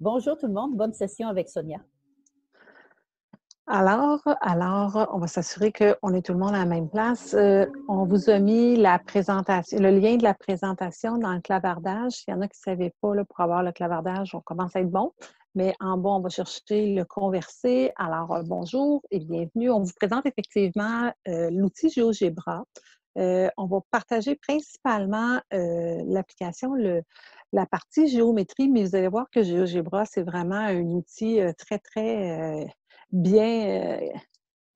Bonjour tout le monde, bonne session avec Sonia. Alors, alors, on va s'assurer qu'on est tout le monde à la même place. Euh, on vous a mis la présentation, le lien de la présentation dans le clavardage. Il y en a qui ne savaient pas, pour avoir le clavardage, on commence à être bon. Mais en bas, on va chercher le converser. Alors, euh, bonjour et bienvenue. On vous présente effectivement euh, l'outil GeoGebra. On va partager principalement l'application, la partie géométrie, mais vous allez voir que GeoGebra, c'est vraiment un outil très, très bien euh,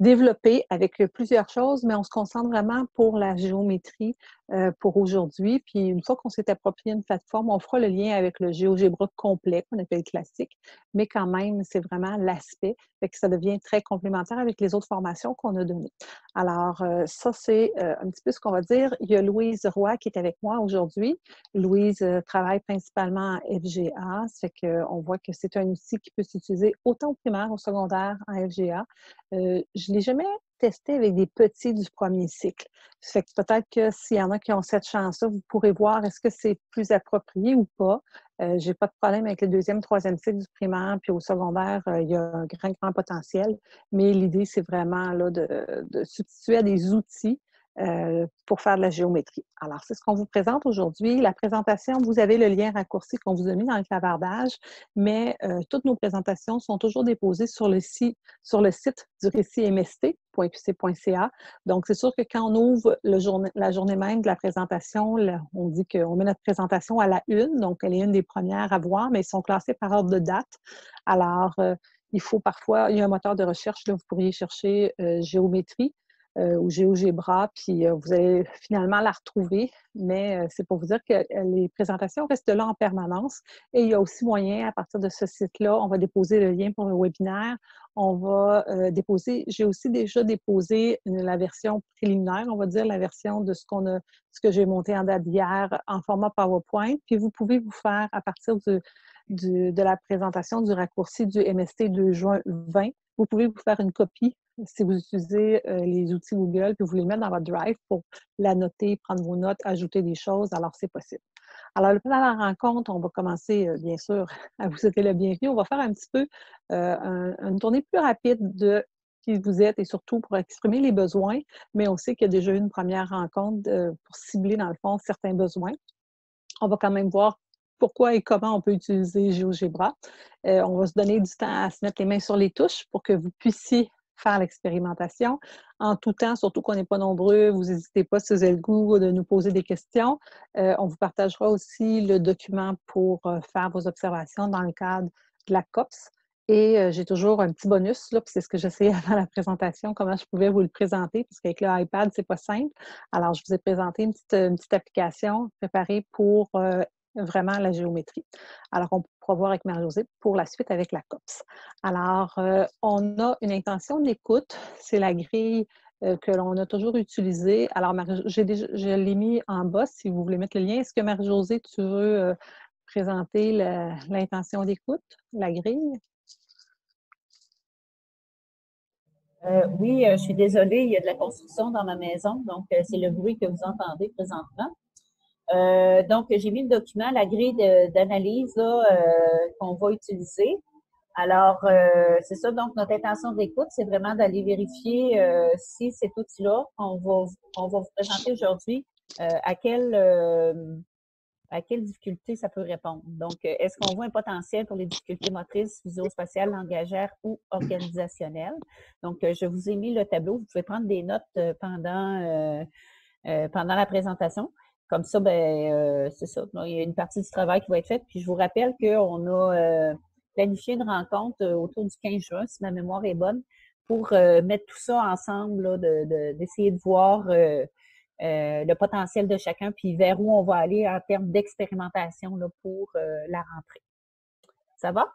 développé avec plusieurs choses, mais on se concentre vraiment pour la géométrie euh, pour aujourd'hui. Puis une fois qu'on s'est approprié une plateforme, on fera le lien avec le GeoGebra complet qu'on appelle classique, mais quand même, c'est vraiment l'aspect, fait que ça devient très complémentaire avec les autres formations qu'on a données. Alors, euh, ça, c'est euh, un petit peu ce qu'on va dire. Il y a Louise Roy qui est avec moi aujourd'hui. Louise travaille principalement en FGA, c'est qu'on voit que c'est un outil qui peut s'utiliser autant au primaire, au secondaire, en FGA. je ne l'ai jamais tester avec des petits du premier cycle. Fait que peut-être que s'il y en a qui ont cette chance-là, vous pourrez voir est-ce que c'est plus approprié ou pas. Euh, J'ai pas de problème avec le deuxième, troisième cycle du primaire, puis au secondaire, euh, il y a un grand, grand potentiel. Mais l'idée, c'est vraiment là, de, de substituer à des outils euh, pour faire de la géométrie. Alors, c'est ce qu'on vous présente aujourd'hui. La présentation, vous avez le lien raccourci qu'on vous a mis dans le clavardage, mais euh, toutes nos présentations sont toujours déposées sur le, site, sur le site du récit mst.qc.ca. Donc, c'est sûr que quand on ouvre la journée même de la présentation, on dit qu'on met notre présentation à la une, donc elle est une des premières à voir, mais ils sont classés par ordre de date. Alors, euh, il faut parfois, il y a un moteur de recherche, là, vous pourriez chercher géométrie euh, ou GeoGebra, puis euh, vous allez finalement la retrouver. Mais euh, c'est pour vous dire que les présentations restent là en permanence. Et il y a aussi moyen, à partir de ce site-là, on va déposer le lien pour le webinaire. On va déposer, j'ai aussi déjà déposé la version préliminaire, on va dire la version de ce qu'on a, ce que j'ai monté en date d'hier en format PowerPoint. Puis vous pouvez vous faire à partir de, de la présentation du raccourci du MST 2 juin 20, vous pouvez vous faire une copie si vous utilisez euh, les outils Google, puis vous les mettre dans votre Drive pour la noter, prendre vos notes, ajouter des choses, alors c'est possible. Alors, le plan de la rencontre, on va commencer, euh, bien sûr, à vous souhaiter le bienvenu. On va faire un petit peu euh, une tournée plus rapide de qui vous êtes et surtout pour exprimer les besoins, mais on sait qu'il y a déjà eu une première rencontre pour cibler, dans le fond, certains besoins. On va quand même voir pourquoi et comment on peut utiliser GeoGebra. on va se donner du temps à se mettre les mains sur les touches pour que vous puissiez faire l'expérimentation. En tout temps, surtout qu'on n'est pas nombreux, vous n'hésitez pas, si vous avez le goût, de nous poser des questions. Euh, on vous partagera aussi le document pour euh, faire vos observations dans le cadre de la COPS. Et euh, j'ai toujours un petit bonus, là, c'est ce que j'essayais avant la présentation, comment je pouvais vous le présenter, parce qu'avec le iPad, c'est pas simple. Alors, je vous ai présenté une petite application préparée pour vraiment la géométrie. Alors, on pourra voir avec Marie-Josée pour la suite avec la COPS. Alors, euh, on a une intention d'écoute, c'est la grille euh, que l'on a toujours utilisée. Alors, je l'ai mis en bas si vous voulez mettre le lien. Est-ce que Marie-Josée, tu veux euh, présenter l'intention d'écoute, la grille? oui, je suis désolée, il y a de la construction dans ma maison, donc c'est le bruit que vous entendez présentement. Euh, donc, j'ai mis le document, la grille d'analyse euh, qu'on va utiliser. Alors, euh, c'est ça. Donc, notre intention d'écoute, c'est vraiment d'aller vérifier si cet outil-là qu'on va, va vous présenter aujourd'hui, à quelle à quelle difficulté ça peut répondre. Donc, est-ce qu'on voit un potentiel pour les difficultés motrices, visuospatiales, langagères ou organisationnelles? Donc, je vous ai mis le tableau. Vous pouvez prendre des notes pendant, pendant la présentation. Comme ça, ben, euh, c'est ça. Il y a une partie du travail qui va être faite. Puis je vous rappelle qu'on a euh, planifié une rencontre euh, autour du 15 juin, si ma mémoire est bonne, pour mettre tout ça ensemble, d'essayer de, voir le potentiel de chacun, puis vers où on va aller en termes d'expérimentation pour la rentrée. Ça va?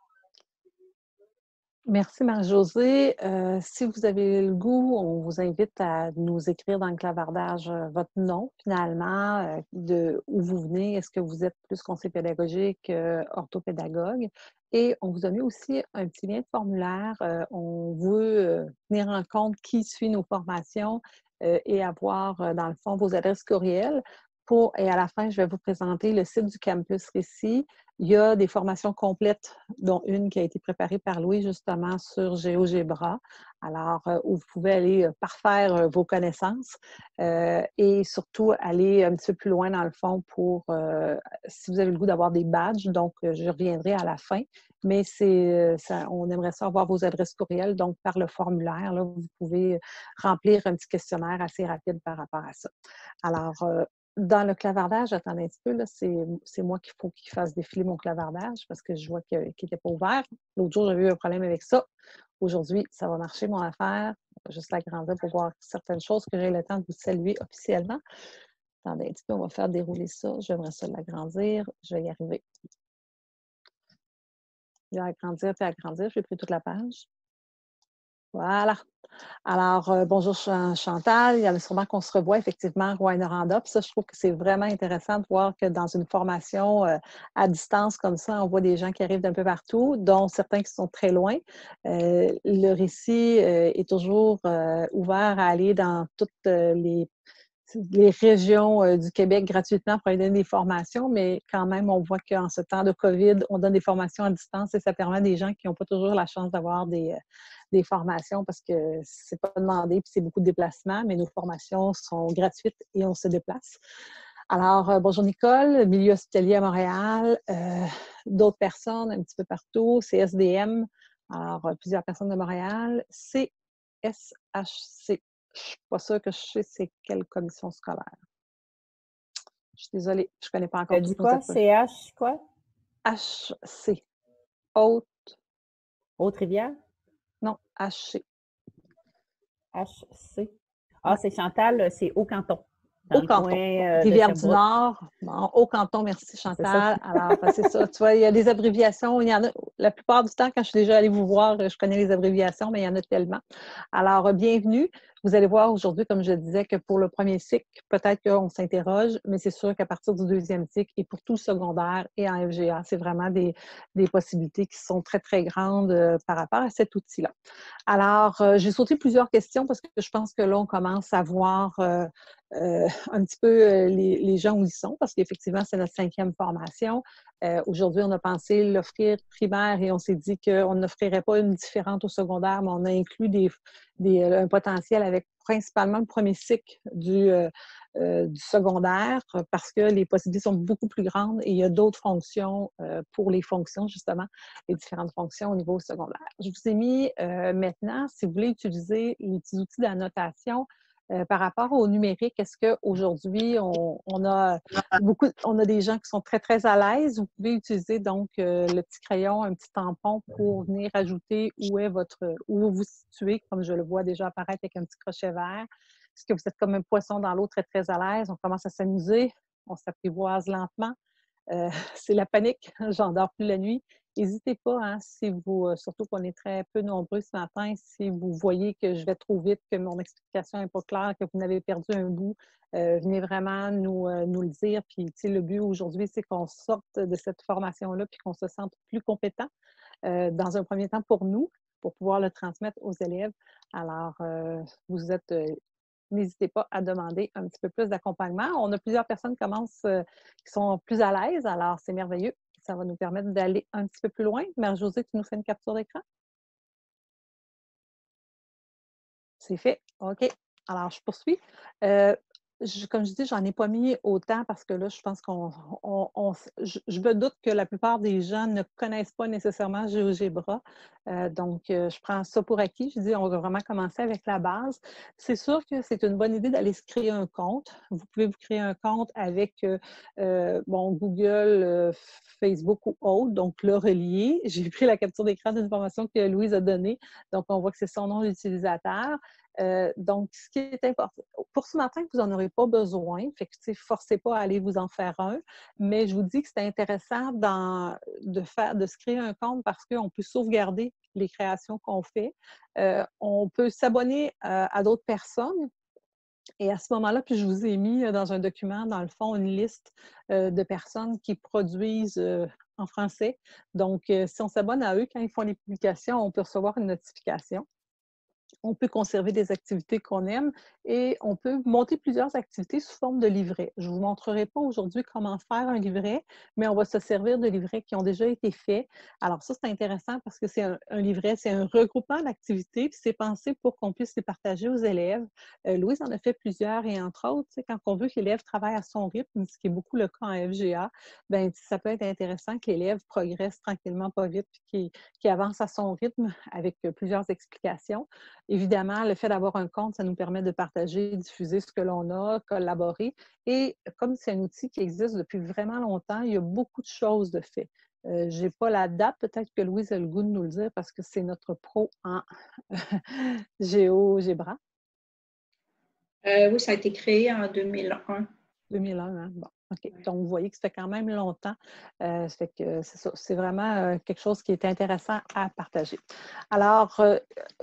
Merci Marie-Josée. Euh, si vous avez le goût, on vous invite à nous écrire dans le clavardage euh, votre nom finalement, euh, de où vous venez. Est-ce que vous êtes plus conseiller pédagogique, orthopédagogue? Et on vous a mis aussi un petit lien de formulaire. on veut tenir en compte qui suit nos formations et avoir, dans le fond, vos adresses courriels et à la fin, je vais vous présenter le site du campus Récit. Il y a des formations complètes, dont une qui a été préparée par Louis justement sur GeoGebra. Alors, euh, où vous pouvez aller euh, parfaire euh, vos connaissances et surtout aller un petit peu plus loin dans le fond pour, si vous avez le goût d'avoir des badges, donc je reviendrai à la fin, mais c'est, on aimerait ça avoir vos adresses courriels, donc par le formulaire, là, vous pouvez remplir un petit questionnaire assez rapide par rapport à ça. Alors, dans le clavardage, attendez un petit peu, c'est moi qu'il faut qu'il fasse défiler mon clavardage parce que je vois qu'il n'était pas ouvert. L'autre jour, j'avais eu un problème avec ça. Aujourd'hui, ça va marcher, mon affaire. Juste l'agrandir pour voir certaines choses que j'ai le temps de vous saluer officiellement. Attendez un petit peu, on va faire dérouler ça. J'aimerais ça l'agrandir. Je vais y arriver. Je vais agrandir puis agrandir. J'ai pris toute la page. Voilà. Alors, euh, bonjour Chantal. Il y a sûrement qu'on se revoit effectivement Rouen-Noranda. Puis ça, je trouve que c'est vraiment intéressant de voir que dans une formation euh, à distance comme ça, on voit des gens qui arrivent d'un peu partout, dont certains qui sont très loin. Euh, le récit est toujours ouvert à aller dans toutes les les régions euh, du Québec gratuitement pour aller donner des formations, mais quand même, on voit qu'en ce temps de COVID, on donne des formations à distance et ça permet à des gens qui n'ont pas toujours la chance d'avoir des, euh, formations parce que c'est pas demandé puis c'est beaucoup de déplacements, mais nos formations sont gratuites et on se déplace. Alors, euh, bonjour Nicole, milieu hospitalier à Montréal, d'autres personnes un petit peu partout, CSDM, alors plusieurs personnes de Montréal, CSHC, je ne suis pas sûre que je sais c'est quelle commission scolaire. Je suis désolée, je ne connais pas encore. Tu dit quoi? CH quoi? HC. Haute. Haute-Rivière? Non, HC. HC. Ah, c'est Chantal, c'est au canton. Au canton. Euh, Rivière-du-Nord. au canton, merci Chantal. Alors, ben, c'est ça. Tu vois, il y a des abréviations. Il y en a, la plupart du temps, quand je suis déjà allée vous voir, je connais les abréviations, mais il y en a tellement. Alors, bienvenue. Vous allez voir aujourd'hui, comme je disais, que pour le premier cycle, peut-être qu'on s'interroge, mais c'est sûr qu'à partir du deuxième cycle et pour tout secondaire et en FGA, c'est vraiment des, des, possibilités qui sont très, très grandes euh, par rapport à cet outil-là. Alors, euh, j'ai sauté plusieurs questions parce que je pense que là, on commence à voir euh, un petit peu les, les, gens où ils sont, parce qu'effectivement, c'est notre cinquième formation. Aujourd'hui, on a pensé l'offrir primaire et on s'est dit qu'on n'offrirait pas une différente au secondaire, mais on a inclus des, un potentiel avec principalement le premier cycle du, du secondaire parce que les possibilités sont beaucoup plus grandes et il y a d'autres fonctions pour les fonctions, justement, les différentes fonctions au niveau secondaire. Je vous ai mis maintenant, si vous voulez utiliser les petits outils d'annotation, euh, par rapport au numérique, est-ce qu'aujourd'hui, on, on, a beaucoup, on a des gens qui sont très, très à l'aise? Vous pouvez utiliser donc euh, le petit crayon, un petit tampon pour venir ajouter où est votre, où vous vous situez, comme je le vois déjà apparaître avec un petit crochet vert. Est-ce que vous êtes comme un poisson dans l'eau très, très à l'aise? On commence à s'amuser, on s'apprivoise lentement. Euh, c'est la panique, j'en dors plus la nuit. N'hésitez pas, hein, si vous, euh, surtout qu'on est très peu nombreux ce matin, si vous voyez que je vais trop vite, que mon explication n'est pas claire, que vous n'avez perdu un bout, euh, venez vraiment nous, nous le dire. Puis, le but aujourd'hui, c'est qu'on sorte de cette formation-là puis qu'on se sente plus compétent dans un premier temps pour nous, pour pouvoir le transmettre aux élèves. Alors, vous êtes n'hésitez pas à demander un petit peu plus d'accompagnement. On a plusieurs personnes qui commencent, euh, qui sont plus à l'aise, alors c'est merveilleux. Ça va nous permettre d'aller un petit peu plus loin. Mère-Josée, tu nous fais une capture d'écran? C'est fait. OK. Alors, je poursuis. Euh, comme je dis, j'en ai pas mis autant parce que là, je pense qu'on. je, me doute que la plupart des gens ne connaissent pas nécessairement GeoGebra. Euh, donc, euh, je prends ça pour acquis. Je dis, on va vraiment commencer avec la base. C'est sûr que c'est une bonne idée d'aller se créer un compte. Vous pouvez vous créer un compte avec euh, Google, Facebook ou autre, donc le relier. J'ai pris la capture d'écran d'une information que Louise a donnée. Donc, on voit que c'est son nom d'utilisateur. Euh, donc, ce qui est important, pour ce matin, vous n'en aurez pas besoin. Fait que, forcez pas à aller vous en faire un. Mais je vous dis que c'est intéressant de, faire, de se créer un compte parce qu'on peut sauvegarder les créations qu'on fait. Euh, on peut s'abonner euh, à d'autres personnes. Et à ce moment-là, puis je vous ai mis dans un document, dans le fond, une liste de personnes qui produisent en français. Donc, si on s'abonne à eux, quand ils font les publications, on peut recevoir une notification. On peut conserver des activités qu'on aime et on peut monter plusieurs activités sous forme de livret. Je ne vous montrerai pas aujourd'hui comment faire un livret, mais on va se servir de livrets qui ont déjà été faits. Alors ça, c'est intéressant parce que c'est un, livret, c'est un regroupement d'activités, puis c'est pensé pour qu'on puisse les partager aux élèves. Euh, Louise en a fait plusieurs et entre autres, quand on veut que l'élève travaille à son rythme, ce qui est beaucoup le cas en FGA, ben ça peut être intéressant que l'élève progresse tranquillement, pas vite, puis qu'il avance à son rythme avec plusieurs explications. Évidemment, le fait d'avoir un compte, ça nous permet de partager, diffuser ce que l'on a, collaborer. Et comme c'est un outil qui existe depuis vraiment longtemps, il y a beaucoup de choses de fait. Euh, je n'ai pas la date, peut-être que Louise a le goût de nous le dire parce que c'est notre pro en GeoGebra. Euh, oui, ça a été créé en 2001. 2001, hein? bon. Donc, vous voyez que ça fait quand même longtemps. Euh, c'est vraiment euh, quelque chose qui est intéressant à partager. Alors, euh,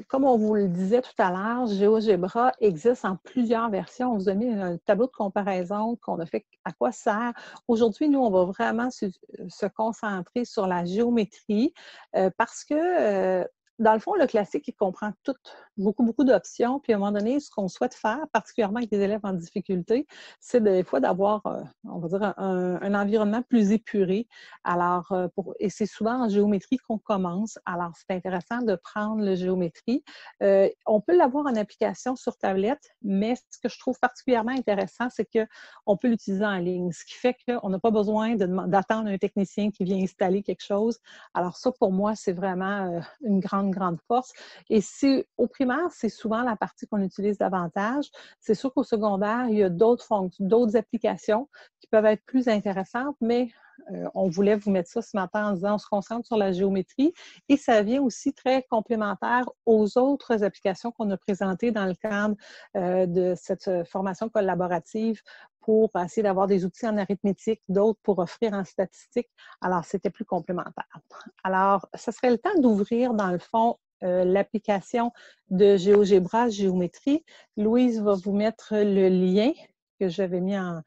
comme on vous le disait tout à l'heure, GeoGebra existe en plusieurs versions. On vous a mis un tableau de comparaison qu'on a fait à quoi sert. Aujourd'hui, nous, on va vraiment se concentrer sur la géométrie parce que dans le fond, le classique, il comprend beaucoup, beaucoup d'options. Puis à un moment donné, ce qu'on souhaite faire, particulièrement avec des élèves en difficulté, c'est des fois d'avoir, euh, on va dire, un, environnement plus épuré. Alors, euh, pour, et c'est souvent en géométrie qu'on commence. Alors, c'est intéressant de prendre le géométrie. Euh, on peut l'avoir en application sur tablette, mais ce que je trouve particulièrement intéressant, c'est qu'on peut l'utiliser en ligne, ce qui fait qu'on n'a pas besoin d'attendre un technicien qui vient installer quelque chose. Alors, ça, pour moi, c'est vraiment une grande grande force. Et c'est au primaire, c'est souvent la partie qu'on utilise davantage. C'est sûr qu'au secondaire, il y a d'autres fonctions, d'autres applications qui peuvent être plus intéressantes, mais euh, on voulait vous mettre ça ce matin en disant on se concentre sur la géométrie et ça vient aussi très complémentaire aux autres applications qu'on a présentées dans le cadre euh, de cette formation collaborative pour essayer d'avoir des outils en arithmétique, d'autres pour offrir en statistique. Alors, c'était plus complémentaire. Alors, ce serait le temps d'ouvrir, dans le fond, euh, l'application de GeoGebra Géométrie. Louise va vous mettre le lien que j'avais mis en,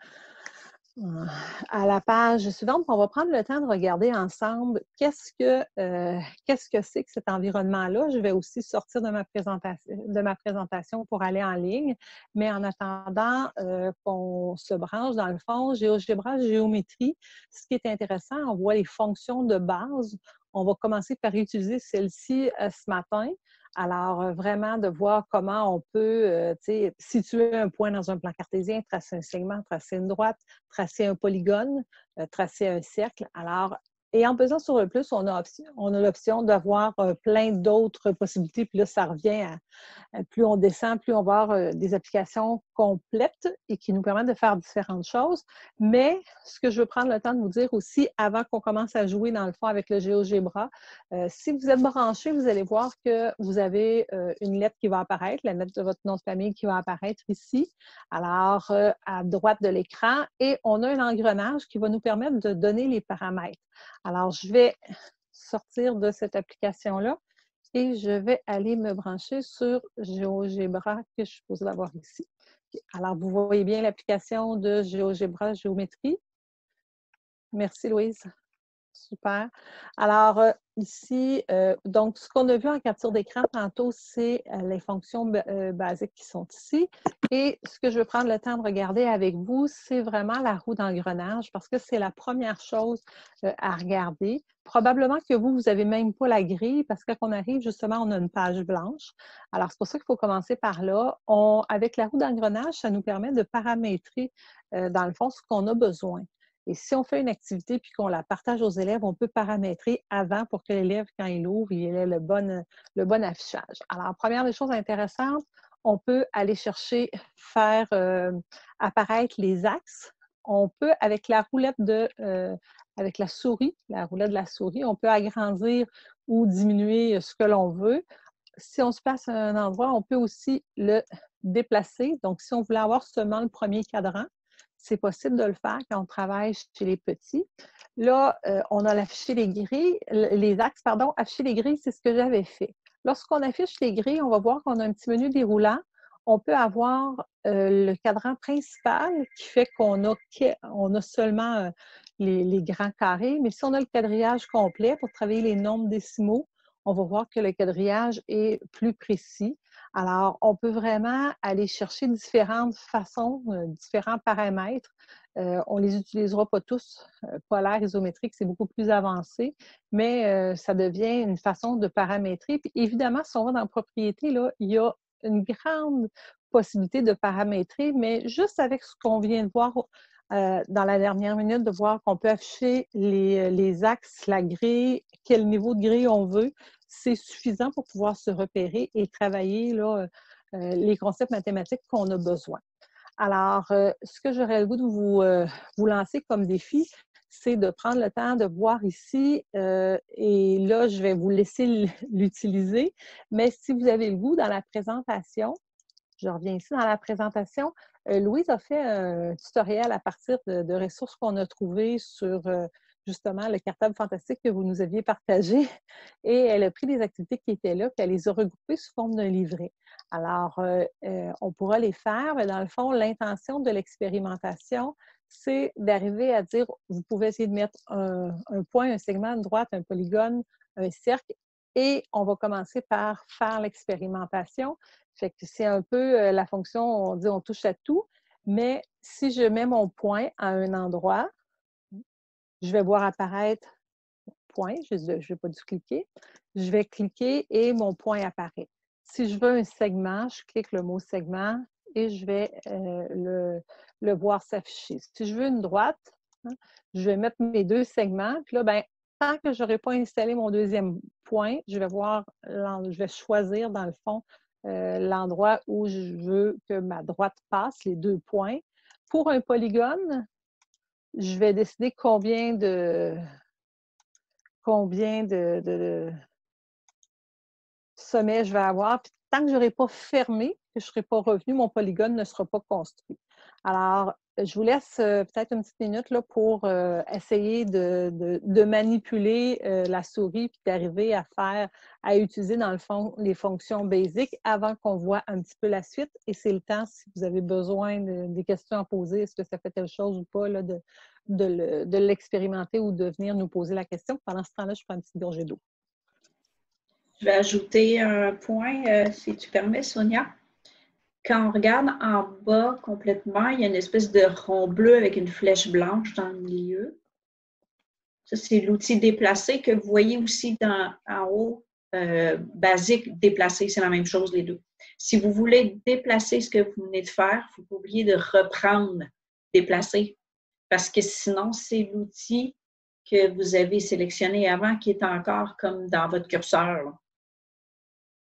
à la page suivante, on va prendre le temps de regarder ensemble qu'est-ce que euh, qu'est-ce que c'est que cet environnement-là. Je vais aussi sortir de ma présentation de ma présentation pour aller en ligne, mais en attendant euh, qu'on se branche dans le fond, GeoGebra géométrie. Ce qui est intéressant, on voit les fonctions de base. On va commencer par utiliser celle-ci euh, ce matin. Alors, euh, vraiment, de voir comment on peut euh, situer un point dans un plan cartésien, tracer un segment, tracer une droite, tracer un polygone, tracer un cercle. Alors, et en pesant sur le plus, on a, on a l'option d'avoir euh, plein d'autres possibilités. Puis là, ça revient à, plus on descend, plus on va avoir euh, des applications complètes et qui nous permettent de faire différentes choses. Mais ce que je veux prendre le temps de vous dire aussi, avant qu'on commence à jouer dans le fond avec le GeoGebra, euh, si vous êtes branché, vous allez voir que vous avez une lettre qui va apparaître, la lettre de votre nom de famille qui va apparaître ici. Alors, à droite de l'écran, et on a un engrenage qui va nous permettre de donner les paramètres. Alors, je vais sortir de cette application-là et je vais aller me brancher sur GeoGebra que je suppose d'avoir ici. Alors, vous voyez bien l'application de GeoGebra Géométrie. Merci, Louise. Super. Alors, euh, ici, euh, donc, ce qu'on a vu en capture d'écran tantôt, c'est euh, les fonctions basiques qui sont ici. Et ce que je veux prendre le temps de regarder avec vous, c'est vraiment la roue d'engrenage parce que c'est la première chose à regarder. Probablement que vous, vous n'avez même pas la grille parce que quand on arrive, justement, on a une page blanche. Alors, c'est pour ça qu'il faut commencer par là. Avec la roue d'engrenage, ça nous permet de paramétrer, dans le fond, ce qu'on a besoin. Et si on fait une activité puis qu'on la partage aux élèves, on peut paramétrer avant pour que l'élève, quand il ouvre, il ait le bon, affichage. Alors, première des choses intéressantes, on peut aller chercher, faire euh, apparaître les axes. On peut, avec la roulette de, euh, avec la souris, la roulette de la souris, on peut agrandir ou diminuer ce que l'on veut. Si on se passe à un endroit, on peut aussi le déplacer. Donc, si on voulait avoir seulement le premier cadran, c'est possible de le faire quand on travaille chez les petits. Là, euh, on a affiché les grilles, les axes, pardon, afficher les grilles, c'est ce que j'avais fait. Lorsqu'on affiche les grilles, on va voir qu'on a un petit menu déroulant. On peut avoir euh, le cadran principal qui fait qu'on a, a seulement euh, les, les, grands carrés, mais si on a le quadrillage complet pour travailler les nombres décimaux, on va voir que le quadrillage est plus précis. Alors, on peut vraiment aller chercher différentes façons, euh, différents paramètres. Euh, on ne les utilisera pas tous. Euh, polaire, isométrique, c'est beaucoup plus avancé, mais ça devient une façon de paramétrer. Puis évidemment, si on va dans propriété, il y a une grande possibilité de paramétrer, mais juste avec ce qu'on vient de voir dans la dernière minute, de voir qu'on peut afficher les, axes, la grille, quel niveau de grille on veut, c'est suffisant pour pouvoir se repérer et travailler là, euh, les concepts mathématiques qu'on a besoin. Alors, euh, ce que j'aurais le goût de vous, euh, lancer comme défi, c'est de prendre le temps de voir ici, et là, je vais vous laisser l'utiliser, mais si vous avez le goût dans la présentation, je reviens ici dans la présentation, Louise a fait un tutoriel à partir de ressources qu'on a trouvées sur justement le cartable fantastique que vous nous aviez partagé et elle a pris des activités qui étaient là, puis elle les a regroupées sous forme d'un livret. Alors, euh, euh, on pourra les faire, mais dans le fond, l'intention de l'expérimentation, c'est d'arriver à dire, vous pouvez essayer de mettre un, point, un segment, une droite, un polygone, un cercle, et on va commencer par faire l'expérimentation. Fait que c'est un peu euh, la fonction, on dit on touche à tout, mais si je mets mon point à un endroit, je vais voir apparaître point, je ne vais pas du cliquer. Je vais cliquer et mon point apparaît. Si je veux un segment, je clique le mot segment et je vais euh, le, voir s'afficher. Si je veux une droite, hein, je vais mettre mes deux segments. Puis là, ben, tant que je n'aurai pas installé mon deuxième point, je vais voir, je vais choisir dans le fond euh, l'endroit où je veux que ma droite passe, les deux points. Pour un polygone, je vais décider combien de combien de, sommets je vais avoir. tant que je n'aurai pas fermé, que je ne serai pas revenu, mon polygone ne sera pas construit. Alors, je vous laisse euh, peut-être une petite minute là, pour euh, essayer de, manipuler euh, la souris puis d'arriver à faire, à utiliser dans le fond les fonctions basiques avant qu'on voit un petit peu la suite. Et c'est le temps, si vous avez besoin de, des questions à poser, est-ce que ça fait telle chose ou pas, là, de l'expérimenter ou de venir nous poser la question. Pendant ce temps-là, je prends une petite gorgée d'eau. Je vais ajouter un point, si tu permets, Sonia quand on regarde en bas complètement, il y a une espèce de rond bleu avec une flèche blanche dans le milieu. Ça, c'est l'outil déplacé que vous voyez aussi en haut, euh, basique, déplacé, c'est la même chose les deux. Si vous voulez déplacer ce que vous venez de faire, il faut pas oublier de reprendre déplacer, parce que sinon, c'est l'outil que vous avez sélectionné avant qui est encore comme dans votre curseur.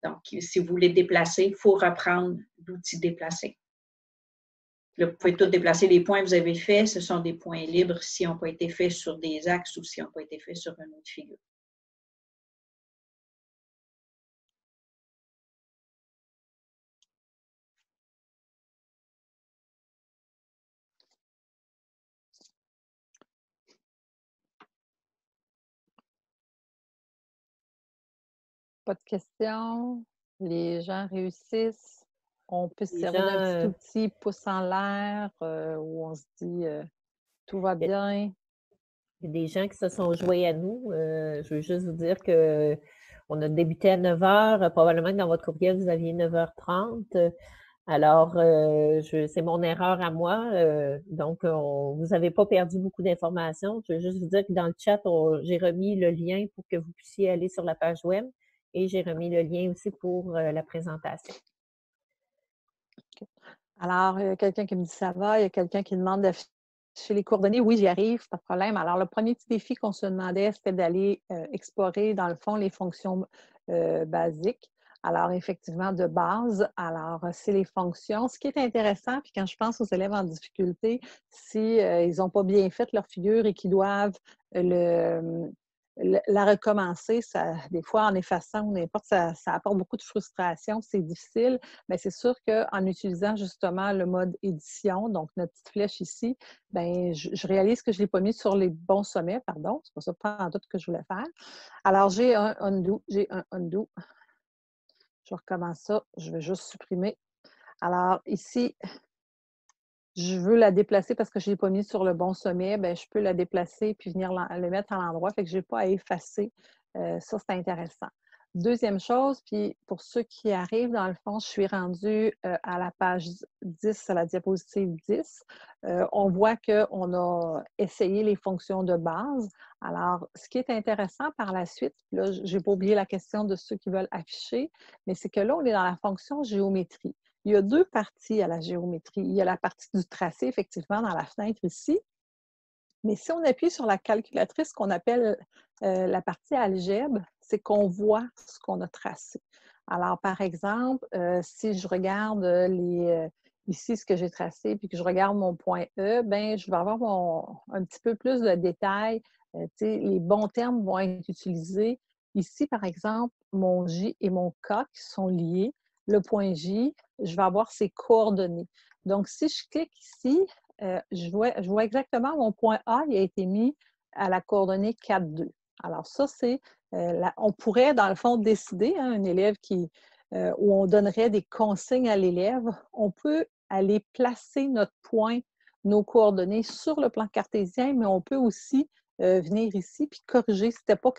Donc, si vous voulez déplacer, il faut reprendre l'outil déplacer. vous pouvez tout déplacer les points que vous avez faits. Ce sont des points libres s'ils n'ont pas été faits sur des axes ou s'ils n'ont pas été faits sur une autre figure. Pas de questions. Les gens réussissent. On peut se servir d'un petit euh outil pouce en l'air euh, où on se dit euh, tout va bien. Il y a des gens qui se sont joués à nous. je veux juste vous dire que on a débuté à 9 h. Probablement que dans votre courriel, vous aviez 9h30. Alors, c'est mon erreur à moi. donc, vous n'avez pas perdu beaucoup d'informations. Je veux juste vous dire que dans le chat, j'ai remis le lien pour que vous puissiez aller sur la page web et j'ai remis le lien aussi pour euh, la présentation. Alors, il y a quelqu'un qui me dit ça va, il y a quelqu'un qui demande d'afficher les coordonnées. Oui, j'y arrive, pas de problème. Alors, le premier petit défi qu'on se demandait, c'était d'aller euh, explorer, dans le fond, les fonctions euh, basiques. Alors, effectivement, de base, alors, c'est les fonctions. Ce qui est intéressant, puis quand je pense aux élèves en difficulté, si n'ont pas bien fait leur figure et qu'ils doivent le, la recommencer, ça, des fois en effaçant ou n'importe, ça, apporte beaucoup de frustration, c'est difficile, mais c'est sûr qu'en utilisant justement le mode édition, donc notre petite flèche ici, ben je, réalise que je ne l'ai pas mis sur les bons sommets, pardon, c'est pas ça pas en doute que je voulais faire. Alors j'ai un undo, j'ai un undo. Je recommence ça, je vais juste supprimer. Alors ici, je veux la déplacer parce que je ne l'ai pas mis sur le bon sommet, ben, je peux la déplacer puis venir le mettre à l'endroit. Fait que je n'ai pas à effacer. Euh, ça, c'est intéressant. Deuxième chose, puis pour ceux qui arrivent, dans le fond, je suis rendue euh, à la page 10, à la diapositive 10. Euh, on voit qu'on a essayé les fonctions de base. Alors, ce qui est intéressant par la suite, là, je n'ai pas oublié la question de ceux qui veulent afficher, mais c'est que là, on est dans la fonction géométrie. Il y a deux parties à la géométrie. Il y a la partie du tracé, effectivement, dans la fenêtre ici, mais si on appuie sur la calculatrice qu'on appelle euh, la partie algèbre, c'est qu'on voit ce qu'on a tracé. Alors, par exemple, euh, si je regarde les, euh, ici ce que j'ai tracé, puis que je regarde mon point E, ben je vais avoir un petit peu plus de détails. les bons termes vont être utilisés. Ici, par exemple, mon J et mon K qui sont liés. Le point J, je vais avoir ses coordonnées. Donc, si je clique ici, euh, je, vois, exactement mon point A, il a été mis à la coordonnée 4, 2. Alors ça, c'est, euh, on pourrait dans le fond décider, hein, un élève qui, euh, où on donnerait des consignes à l'élève, on peut aller placer notre point, nos coordonnées sur le plan cartésien, mais on peut aussi venir ici puis corriger. Ce n'était pas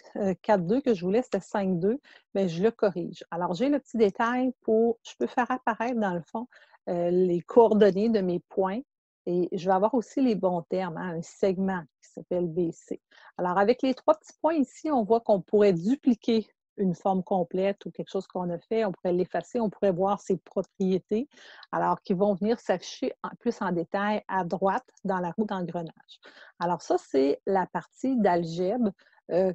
4-2 que je voulais, c'était 5-2, mais je le corrige. Alors, j'ai le petit détail pour, je peux faire apparaître dans le fond les coordonnées de mes points et je vais avoir aussi les bons termes, hein, un segment qui s'appelle BC. Alors, avec les trois petits points ici, on voit qu'on pourrait dupliquer une forme complète ou quelque chose qu'on a fait, on pourrait l'effacer, on pourrait voir ses propriétés, alors qui vont venir s'afficher plus en détail à droite dans la roue d'engrenage. Alors ça, c'est la partie d'algèbre euh,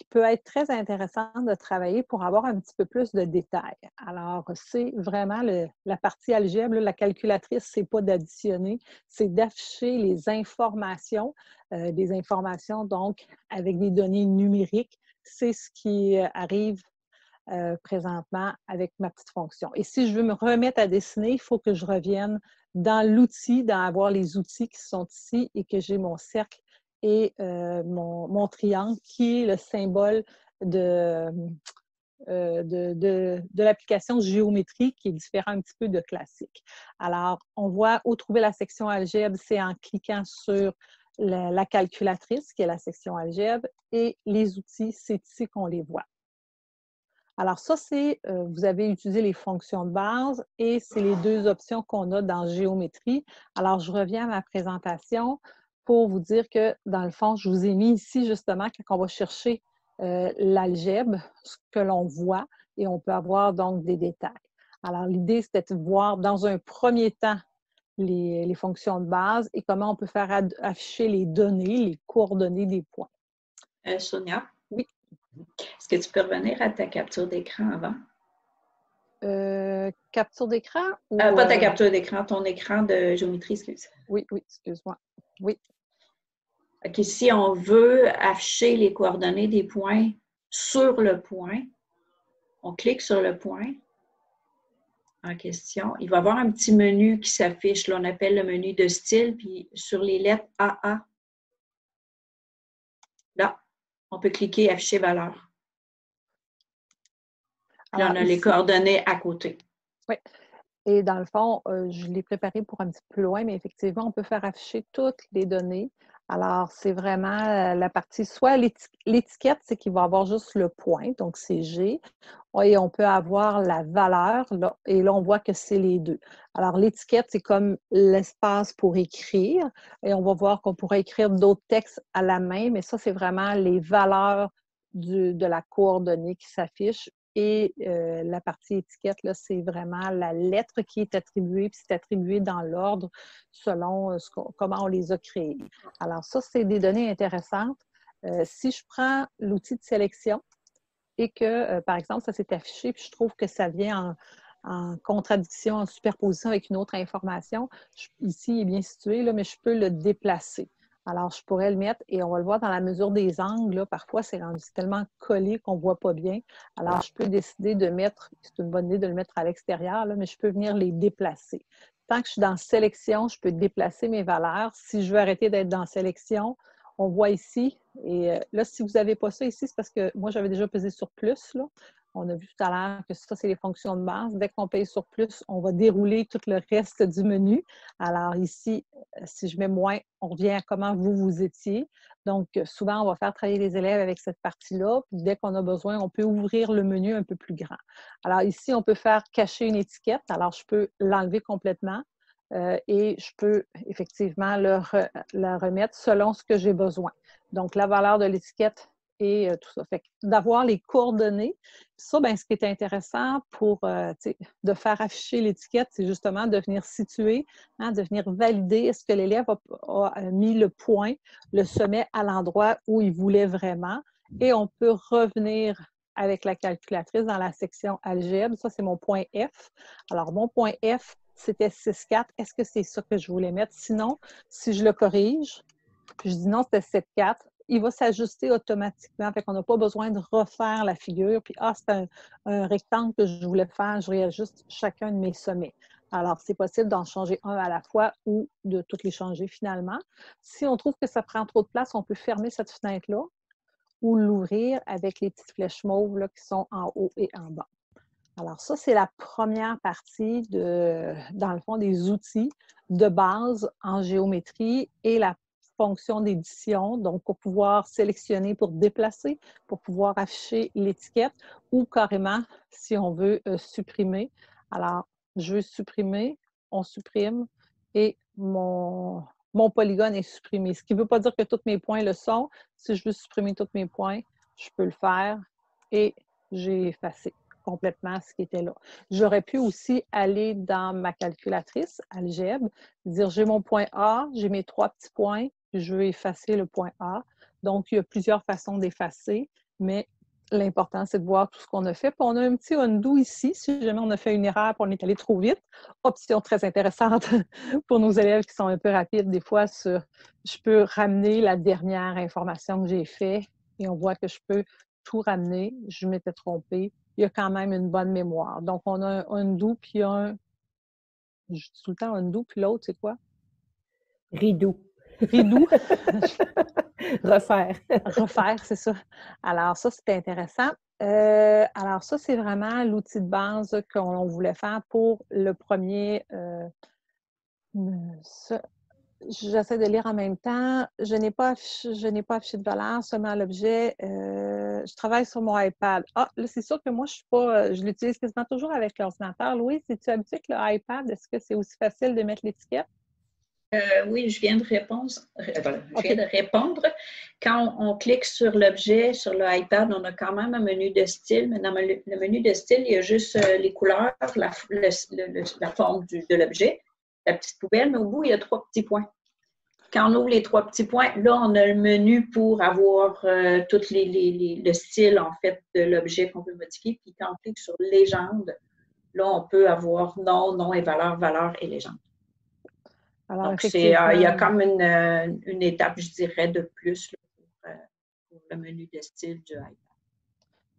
qui peut être très intéressant de travailler pour avoir un petit peu plus de détails. Alors, c'est vraiment la partie algèbre, la calculatrice, c'est pas d'additionner, c'est d'afficher les informations, euh, des informations donc avec des données numériques. C'est ce qui euh, arrive euh, présentement avec ma petite fonction. Et si je veux me remettre à dessiner, il faut que je revienne dans l'outil, dans avoir les outils qui sont ici et que j'ai mon cercle et euh, mon, triangle qui est le symbole de, de, de, l'application géométrie qui est différent un petit peu de classique. Alors, on voit où trouver la section algèbre, c'est en cliquant sur la, calculatrice qui est la section algèbre et les outils, c'est ici qu'on les voit. Alors ça, c'est, euh, vous avez utilisé les fonctions de base et c'est les deux options qu'on a dans géométrie. Alors, je reviens à ma présentation pour vous dire que, dans le fond, je vous ai mis ici justement quand on va chercher euh, l'algèbre, ce que l'on voit, et on peut avoir donc des détails. Alors, l'idée, c'était de voir dans un premier temps les, fonctions de base et comment on peut faire afficher les données, les coordonnées des points. Euh, Sonia? Oui. Est-ce que tu peux revenir à ta capture d'écran avant? Euh, capture d'écran? pas ta capture d'écran, ton écran de géométrie, excuse. Oui, oui, excuse-moi. Oui. OK, si on veut afficher les coordonnées des points sur le point, on clique sur le point en question. Il va y avoir un petit menu qui s'affiche, l'on appelle le menu de style, puis sur les lettres AA, là, on peut cliquer Afficher valeur. Là, on a les coordonnées à côté. Oui. Et dans le fond, euh, je l'ai préparé pour un petit peu plus loin, mais effectivement, on peut faire afficher toutes les données alors, c'est vraiment euh, la partie, soit l'étiquette, c'est qu'il va avoir juste le point, donc c'est G, et on peut avoir la valeur, et là, on voit que c'est les deux. Alors, l'étiquette, c'est comme l'espace pour écrire, et on va voir qu'on pourrait écrire d'autres textes à la main, mais ça, c'est vraiment les valeurs de la coordonnée qui s'affiche et euh, la partie étiquette, là, c'est vraiment la lettre qui est attribuée, puis c'est attribué dans l'ordre selon euh, comment on les a créées. Alors, ça, c'est des données intéressantes. Euh, si je prends l'outil de sélection et que, par exemple, ça s'est affiché, puis je trouve que ça vient en, contradiction, en superposition avec une autre information, ici, il est bien situé, là, mais je peux le déplacer. Alors, je pourrais le mettre et on va le voir dans la mesure des angles. parfois, c'est tellement collé qu'on ne voit pas bien. Alors, je peux décider de mettre, c'est une bonne idée de le mettre à l'extérieur, mais je peux venir les déplacer. Tant que je suis dans sélection, je peux déplacer mes valeurs. Si je veux arrêter d'être dans sélection, on voit ici. Et euh, là, si vous n'avez pas ça ici, c'est parce que moi, j'avais déjà pesé sur plus. Là. On a vu tout à l'heure que ça, c'est les fonctions de base. Dès qu'on paye sur plus, on va dérouler tout le reste du menu. Alors ici, euh, si je mets moins, on revient à comment vous vous étiez. Donc, souvent, on va faire travailler les élèves avec cette partie-là. Dès qu'on a besoin, on peut ouvrir le menu un peu plus grand. Alors ici, on peut faire cacher une étiquette. Alors, je peux l'enlever complètement. Euh, et je peux effectivement le, remettre selon ce que j'ai besoin. Donc, la valeur de l'étiquette et euh, tout ça. Fait d'avoir les coordonnées, ça, ben, ce qui est intéressant pour euh, de faire afficher l'étiquette, c'est justement de venir situer, hein, de venir valider est-ce que l'élève a, mis le point, le sommet à l'endroit où il voulait vraiment. Et on peut revenir avec la calculatrice dans la section algèbre. Ça, c'est mon point F. Alors, mon point F, c'était 6,4. Est-ce que c'est ça que je voulais mettre? Sinon, si je le corrige, je dis non, c'était 7,4, il va s'ajuster automatiquement. Fait qu'on n'a pas besoin de refaire la figure. Puis, ah, c'est un, rectangle que je voulais faire, je réajuste chacun de mes sommets. Alors, c'est possible d'en changer un à la fois ou de toutes les changer finalement. Si on trouve que ça prend trop de place, on peut fermer cette fenêtre-là ou l'ouvrir avec les petites flèches mauves là, qui sont en haut et en bas. Alors, ça, c'est la première partie de, dans le fond, des outils de base en géométrie et la fonction d'édition, donc pour pouvoir sélectionner, pour déplacer, pour pouvoir afficher l'étiquette ou carrément si on veut euh, supprimer. Alors, je veux supprimer, on supprime et mon, mon polygone est supprimé. Ce qui ne veut pas dire que tous mes points le sont. Si je veux supprimer tous mes points, je peux le faire et j'ai effacé complètement ce qui était là. J'aurais pu aussi aller dans ma calculatrice algèbre, dire j'ai mon point A, j'ai mes trois petits points, je veux effacer le point A. Donc, il y a plusieurs façons d'effacer, mais l'important, c'est de voir tout ce qu'on a fait. Puis on a un petit undo ici, si jamais on a fait une erreur on est allé trop vite. Option très intéressante pour nos élèves qui sont un peu rapides. Des fois, je peux ramener la dernière information que j'ai faite et on voit que je peux tout ramener. Je m'étais trompée il y a quand même une bonne mémoire. Donc, on a un undo puis un. Je dis tout le temps undo, puis l'autre, c'est quoi? Ridou. Ridou. Refaire. Refaire, c'est ça. Alors, ça, c'est intéressant. Euh, alors, ça, c'est vraiment l'outil de base qu'on voulait faire pour le premier. Euh, j'essaie de lire en même temps. Je n'ai pas, je n'ai pas affiché de valeur, seulement l'objet. Euh, je travaille sur mon iPad. Ah, là, c'est sûr que moi, je suis pas, euh, je l'utilise quasiment toujours avec l'ordinateur. Louis, es-tu habitué avec l'iPad? Est-ce que c'est aussi facile de mettre l'étiquette? Euh, oui, je viens de répondre. Je viens de répondre. Quand on, clique sur l'objet sur l'iPad, on a quand même un menu de style, mais dans le, menu de style, il y a juste les couleurs, la, la forme de l'objet la petite poubelle, mais au bout, il y a trois petits points. Quand on ouvre les trois petits points, là, on a le menu pour avoir euh, tout les, le style, en fait, de l'objet qu'on veut modifier. Puis quand on clique sur légende, là, on peut avoir nom, nom et valeur, valeur et légende. Alors, Donc, c'est, euh, il y a comme une, euh, une, étape, je dirais, de plus pour, pour, le menu de style du iPad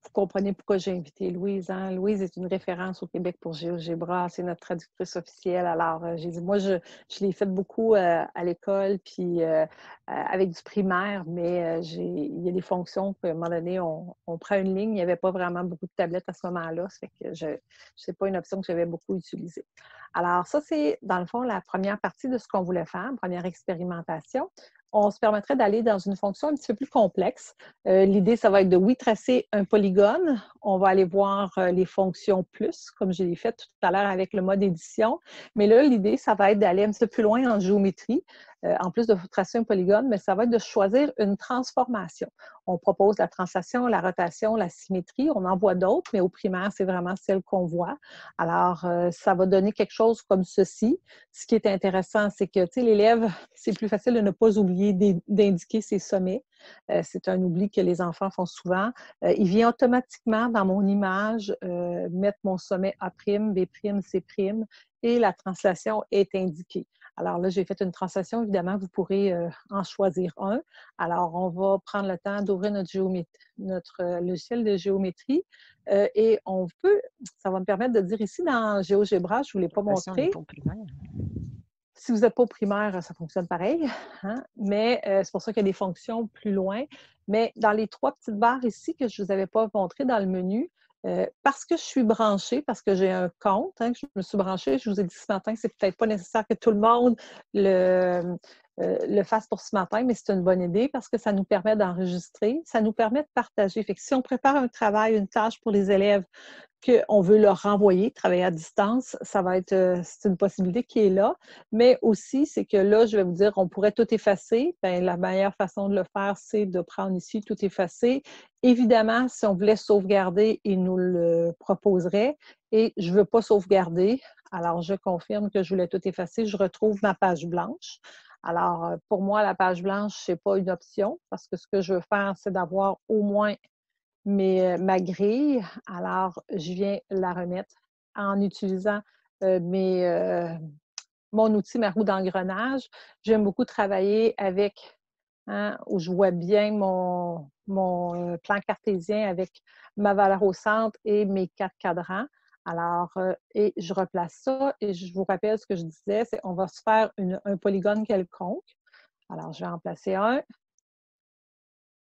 vous comprenez pourquoi j'ai invité Louise. Hein? Louise est une référence au Québec pour GeoGebra. C'est notre traductrice officielle. Alors, euh, j'ai dit, moi, je, je l'ai fait beaucoup euh, à l'école, puis euh, avec du primaire, mais il y a des fonctions qu'à un moment donné, on, prend une ligne. Il n'y avait pas vraiment beaucoup de tablettes à ce moment-là. Ça fait que je n'est pas une option que j'avais beaucoup utilisée. Alors, ça, c'est dans le fond la première partie de ce qu'on voulait faire, première expérimentation on se permettrait d'aller dans une fonction un petit peu plus complexe. Euh, l'idée, ça va être de, oui, tracer un polygone. On va aller voir euh, les fonctions plus, comme je l'ai fait tout à l'heure avec le mode édition. Mais là, l'idée, ça va être d'aller un petit peu plus loin en géométrie. Euh, en plus de tracer un polygone, mais ça va être de choisir une transformation. On propose la translation, la rotation, la symétrie. On en voit d'autres, mais au primaire, c'est vraiment celle qu'on voit. Alors, euh, ça va donner quelque chose comme ceci. Ce qui est intéressant, c'est que, l'élève, c'est plus facile de ne pas oublier d'indiquer ses sommets. Euh, c'est un oubli que les enfants font souvent. il vient automatiquement dans mon image mettre mon sommet A', B', C' et la translation est indiquée. Alors là, j'ai fait une translation. Évidemment, vous pourrez euh, en choisir un. Alors, on va prendre le temps d'ouvrir notre, notre euh, logiciel de géométrie euh, et on peut, ça va me permettre de dire ici dans GeoGebra, je ne vous l'ai pas montré. Si vous n'êtes pas au primaire, ça fonctionne pareil, hein, mais c'est pour ça qu'il y a des fonctions plus loin. Mais dans les trois petites barres ici que je ne vous avais pas montré dans le menu, Euh, parce que je suis branchée, parce que j'ai un compte, hein, je me suis branchée, je vous ai dit ce matin, c'est peut-être pas nécessaire que tout le monde le, euh, le fasse pour ce matin, mais c'est une bonne idée parce que ça nous permet d'enregistrer, ça nous permet de partager. Fait si on prépare un travail, une tâche pour les élèves qu'on veut leur renvoyer, travailler à distance, ça va être euh, c'est une possibilité qui est là. Mais aussi, c'est que là, je vais vous dire, on pourrait tout effacer. Bien, la meilleure façon de le faire, c'est de prendre ici tout effacer. Évidemment, si on voulait sauvegarder, il nous le proposerait. Et je ne veux pas sauvegarder. Alors, je confirme que je voulais tout effacer. Je retrouve ma page blanche. Alors, euh, pour moi, la page blanche, ce n'est pas une option parce que ce que je veux faire, c'est d'avoir au moins mes, euh, ma grille. Alors, je viens la remettre en utilisant euh, mes, mon outil, ma roue d'engrenage. J'aime beaucoup travailler avec, hein, où je vois bien mon, mon plan cartésien avec ma valeur au centre et mes quatre cadrans. Alors, euh, et je replace ça et je vous rappelle ce que je disais, c'est on va se faire un polygone quelconque. Alors, je vais en placer un.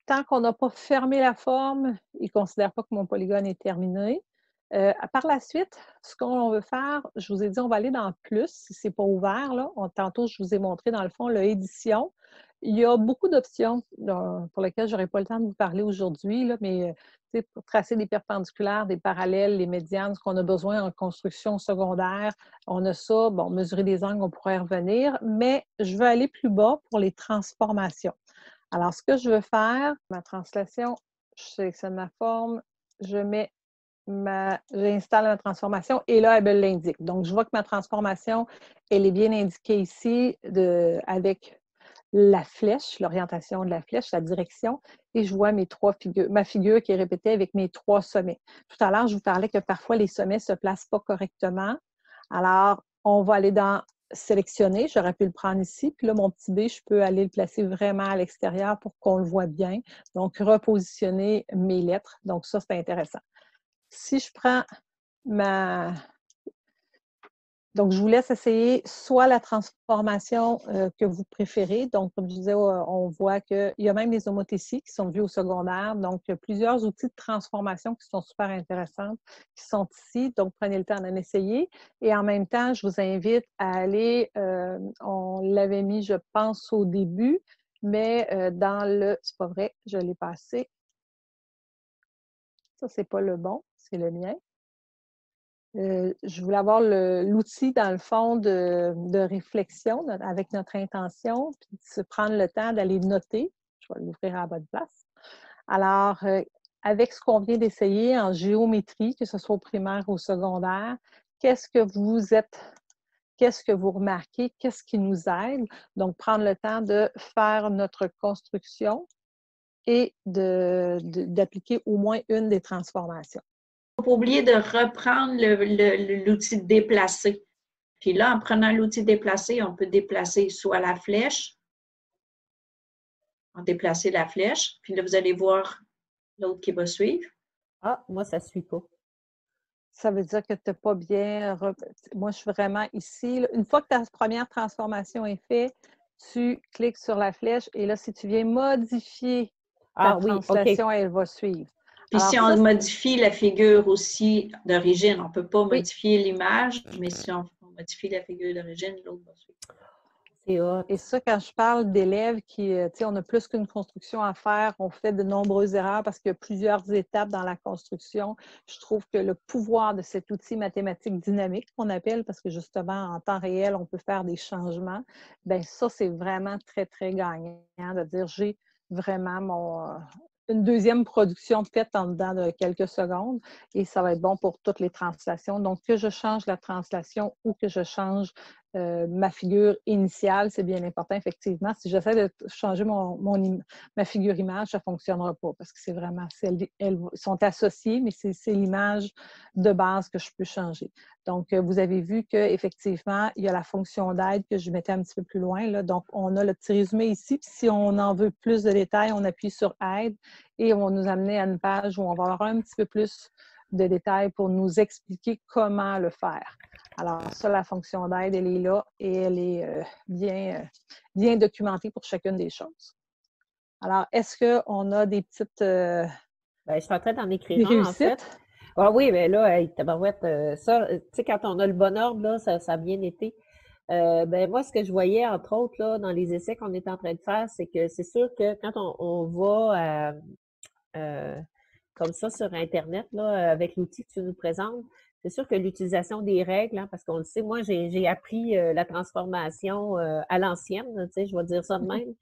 Tant qu'on n'a pas fermé la forme, il ne considère pas que mon polygone est terminé. Euh, par la suite, ce qu'on veut faire, je vous ai dit, on va aller dans plus, si ce n'est pas ouvert. Là. tantôt, je vous ai montré, dans le fond, l'édition. Il y a beaucoup d'options pour lesquelles je n'aurai pas le temps de vous parler aujourd'hui, mais pour tracer des perpendiculaires, des parallèles, les médianes, ce qu'on a besoin en construction secondaire. On a ça, bon, mesurer des angles, on pourrait revenir, mais je veux aller plus bas pour les transformations. Alors, ce que je veux faire, ma translation, je sélectionne ma forme, je mets j'installe ma transformation et là, elle me l'indique. Donc, je vois que ma transformation, elle est bien indiquée ici de, avec la flèche, l'orientation de la flèche, la direction, et je vois mes trois ma figure qui est répétée avec mes trois sommets. Tout à l'heure, je vous parlais que parfois les sommets ne se placent pas correctement. Alors, on va aller dans sélectionner, j'aurais pu le prendre ici, puis là, mon petit B, je peux aller le placer vraiment à l'extérieur pour qu'on le voit bien. Donc, repositionner mes lettres. Donc, ça, c'est intéressant. Si je prends ma, donc, je vous laisse essayer soit la transformation euh, que vous préférez. Donc, comme je disais, on voit qu'il y a même des homothéties qui sont vues au secondaire. Donc, il y a plusieurs outils de transformation qui sont super intéressants, qui sont ici. Donc, prenez le temps d'en essayer. Et en même temps, je vous invite à aller, euh, on l'avait mis, je pense, au début, mais euh, dans le, c'est pas vrai, je l'ai passé. Ça, c'est pas le bon, c'est le mien. Euh, je voulais avoir l'outil, dans le fond, de, réflexion avec notre intention, puis de se prendre le temps d'aller noter. Je vais l'ouvrir à la bonne place. Alors, euh, avec ce qu'on vient d'essayer en géométrie, que ce soit au primaire ou au secondaire, qu'est-ce que vous êtes, qu'est-ce que vous remarquez, qu'est-ce qui nous aide? Donc, prendre le temps de faire notre construction et d'appliquer au moins une des transformations pas oublier de reprendre l'outil de déplacer. Puis là, en prenant l'outil déplacer, on peut déplacer soit la flèche, en déplacer la flèche, puis là, vous allez voir l'autre qui va suivre. Ah, moi, ça ne suit pas. Ça veut dire que tu n'as pas bien. Moi, je suis vraiment ici. Une fois que ta première transformation est faite, tu cliques sur la flèche et là, si tu viens modifier ta ah, translation, elle va suivre. Puis si on modifie la figure aussi d'origine, on ne peut pas modifier l'image, mais si on, modifie la figure d'origine, l'autre va suivre. Et ça, quand je parle d'élèves qui, euh, tu sais, on a plus qu'une construction à faire, on fait de nombreuses erreurs parce qu'il y a plusieurs étapes dans la construction. Je trouve que le pouvoir de cet outil mathématique dynamique qu'on appelle, parce que justement, en temps réel, on peut faire des changements, bien ça, c'est vraiment très, très gagnant de dire j'ai vraiment mon, euh, une deuxième production faite en dedans de quelques secondes et ça va être bon pour toutes les translations. Donc, que je change la translation ou que je change euh, ma figure initiale, c'est bien important, effectivement. Si j'essaie de changer mon, ma figure image, ça ne fonctionnera pas parce que c'est vraiment, elles, sont associées, mais c'est l'image de base que je peux changer. Donc, euh, vous avez vu qu'effectivement, il y a la fonction d'aide que je mettais un petit peu plus loin. Là. Donc, on a le petit résumé ici. Puis si on en veut plus de détails, on appuie sur aide et on va nous amener à une page où on va avoir un petit peu plus de détails pour nous expliquer comment le faire. Alors, ça, la fonction d'aide, elle est là et elle est euh, bien, euh, bien documentée pour chacune des choses. Alors, est-ce qu'on a des petites. Euh, ben, je suis en train d'en écrire un, en fait. Ah oui, mais là, hey, euh, ça, tu sais, quand on a le bon ordre, là, ça, ça a bien été. Euh, ben moi, ce que je voyais, entre autres, là, dans les essais qu'on est en train de faire, c'est que c'est sûr que quand on, on va euh, comme ça sur Internet, là, avec l'outil que tu nous présentes, c'est sûr que l'utilisation des règles, hein, parce qu'on le sait, moi, j'ai appris euh, la transformation euh, à l'ancienne, tu sais, je vais dire ça de mmh même.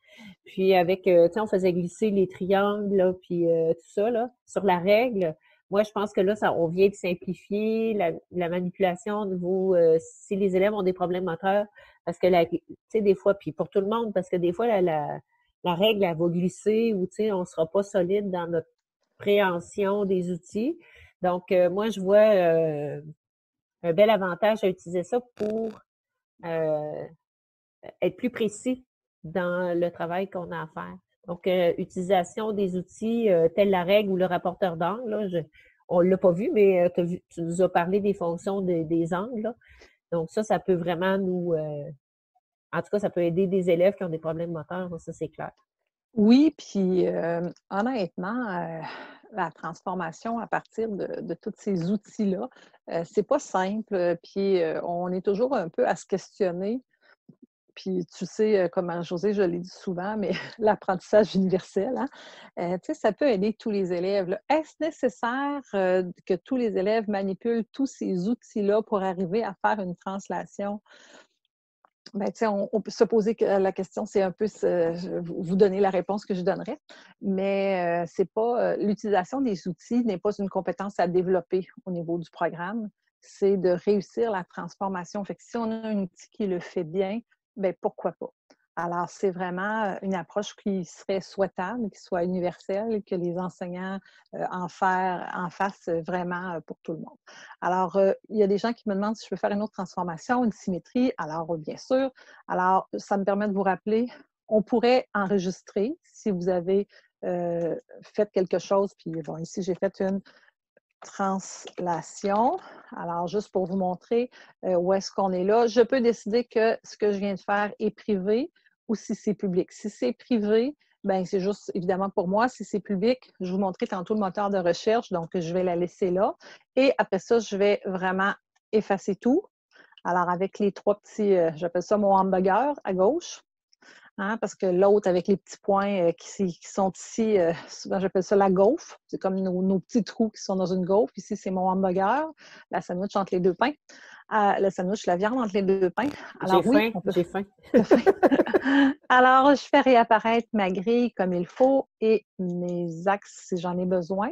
Puis avec, euh, tu sais, on faisait glisser les triangles, là, puis tout ça, là, sur la règle. Moi, je pense que là, ça, on vient de simplifier la, la manipulation au niveau, si les élèves ont des problèmes moteurs, parce que, tu sais, des fois, puis pour tout le monde, parce que des fois, la, la, la règle, elle va glisser ou, tu sais, on sera pas solide dans notre préhension des outils. Donc, euh, moi, je vois euh, un bel avantage à utiliser ça pour euh, être plus précis dans le travail qu'on a à faire. Donc, utilisation des outils tels la règle ou le rapporteur d'angle, on ne l'a pas vu, mais tu nous as parlé des fonctions des angles. Donc, ça, ça peut vraiment nous... en tout cas, ça peut aider des élèves qui ont des problèmes moteurs, ça, c'est clair. Oui, puis honnêtement, la transformation à partir de, tous ces outils-là. Euh, c'est pas simple, euh, puis euh, on est toujours un peu à se questionner. Puis tu sais, comme José, je l'ai dit souvent, mais l'apprentissage universel, hein, ça peut aider tous les élèves. Est-ce nécessaire que tous les élèves manipulent tous ces outils-là pour arriver à faire une translation? Ben, on, peut se poser la question, c'est un peu vous donner la réponse que je donnerais, mais euh, c'est pas euh, l'utilisation des outils n'est pas une compétence à développer au niveau du programme, c'est de réussir la transformation. Fait si on a un outil qui le fait bien, ben pourquoi pas? Alors, c'est vraiment euh, une approche qui serait souhaitable, qui soit universelle, que les enseignants euh, en, fassent vraiment euh, pour tout le monde. Alors, il y a des gens qui me demandent si je peux faire une autre transformation, une symétrie. Alors, bien sûr. Alors, ça me permet de vous rappeler, on pourrait enregistrer si vous avez fait quelque chose. Puis, bon, ici, j'ai fait une translation. Alors, juste pour vous montrer où est-ce qu'on est là, je peux décider que ce que je viens de faire est privé ou si c'est public. Si c'est privé, ben c'est juste évidemment pour moi. Si c'est public, je vous montrais tantôt le moteur de recherche, donc je vais la laisser là. Et après ça, je vais vraiment effacer tout. Alors, avec les trois petits, euh, j'appelle ça mon hamburger à gauche. Hein, parce que l'autre avec les petits points euh, qui, sont ici, euh, souvent j'appelle ça la gaufre. C'est comme nos, petits trous qui sont dans une gaufre. Ici, c'est mon hamburger, la sandwich entre les deux pains. Euh, le sandwich, la viande entre les deux pains. Alors, j'ai faim, j'ai faim. Alors, je fais réapparaître ma grille comme il faut et mes axes si j'en ai besoin.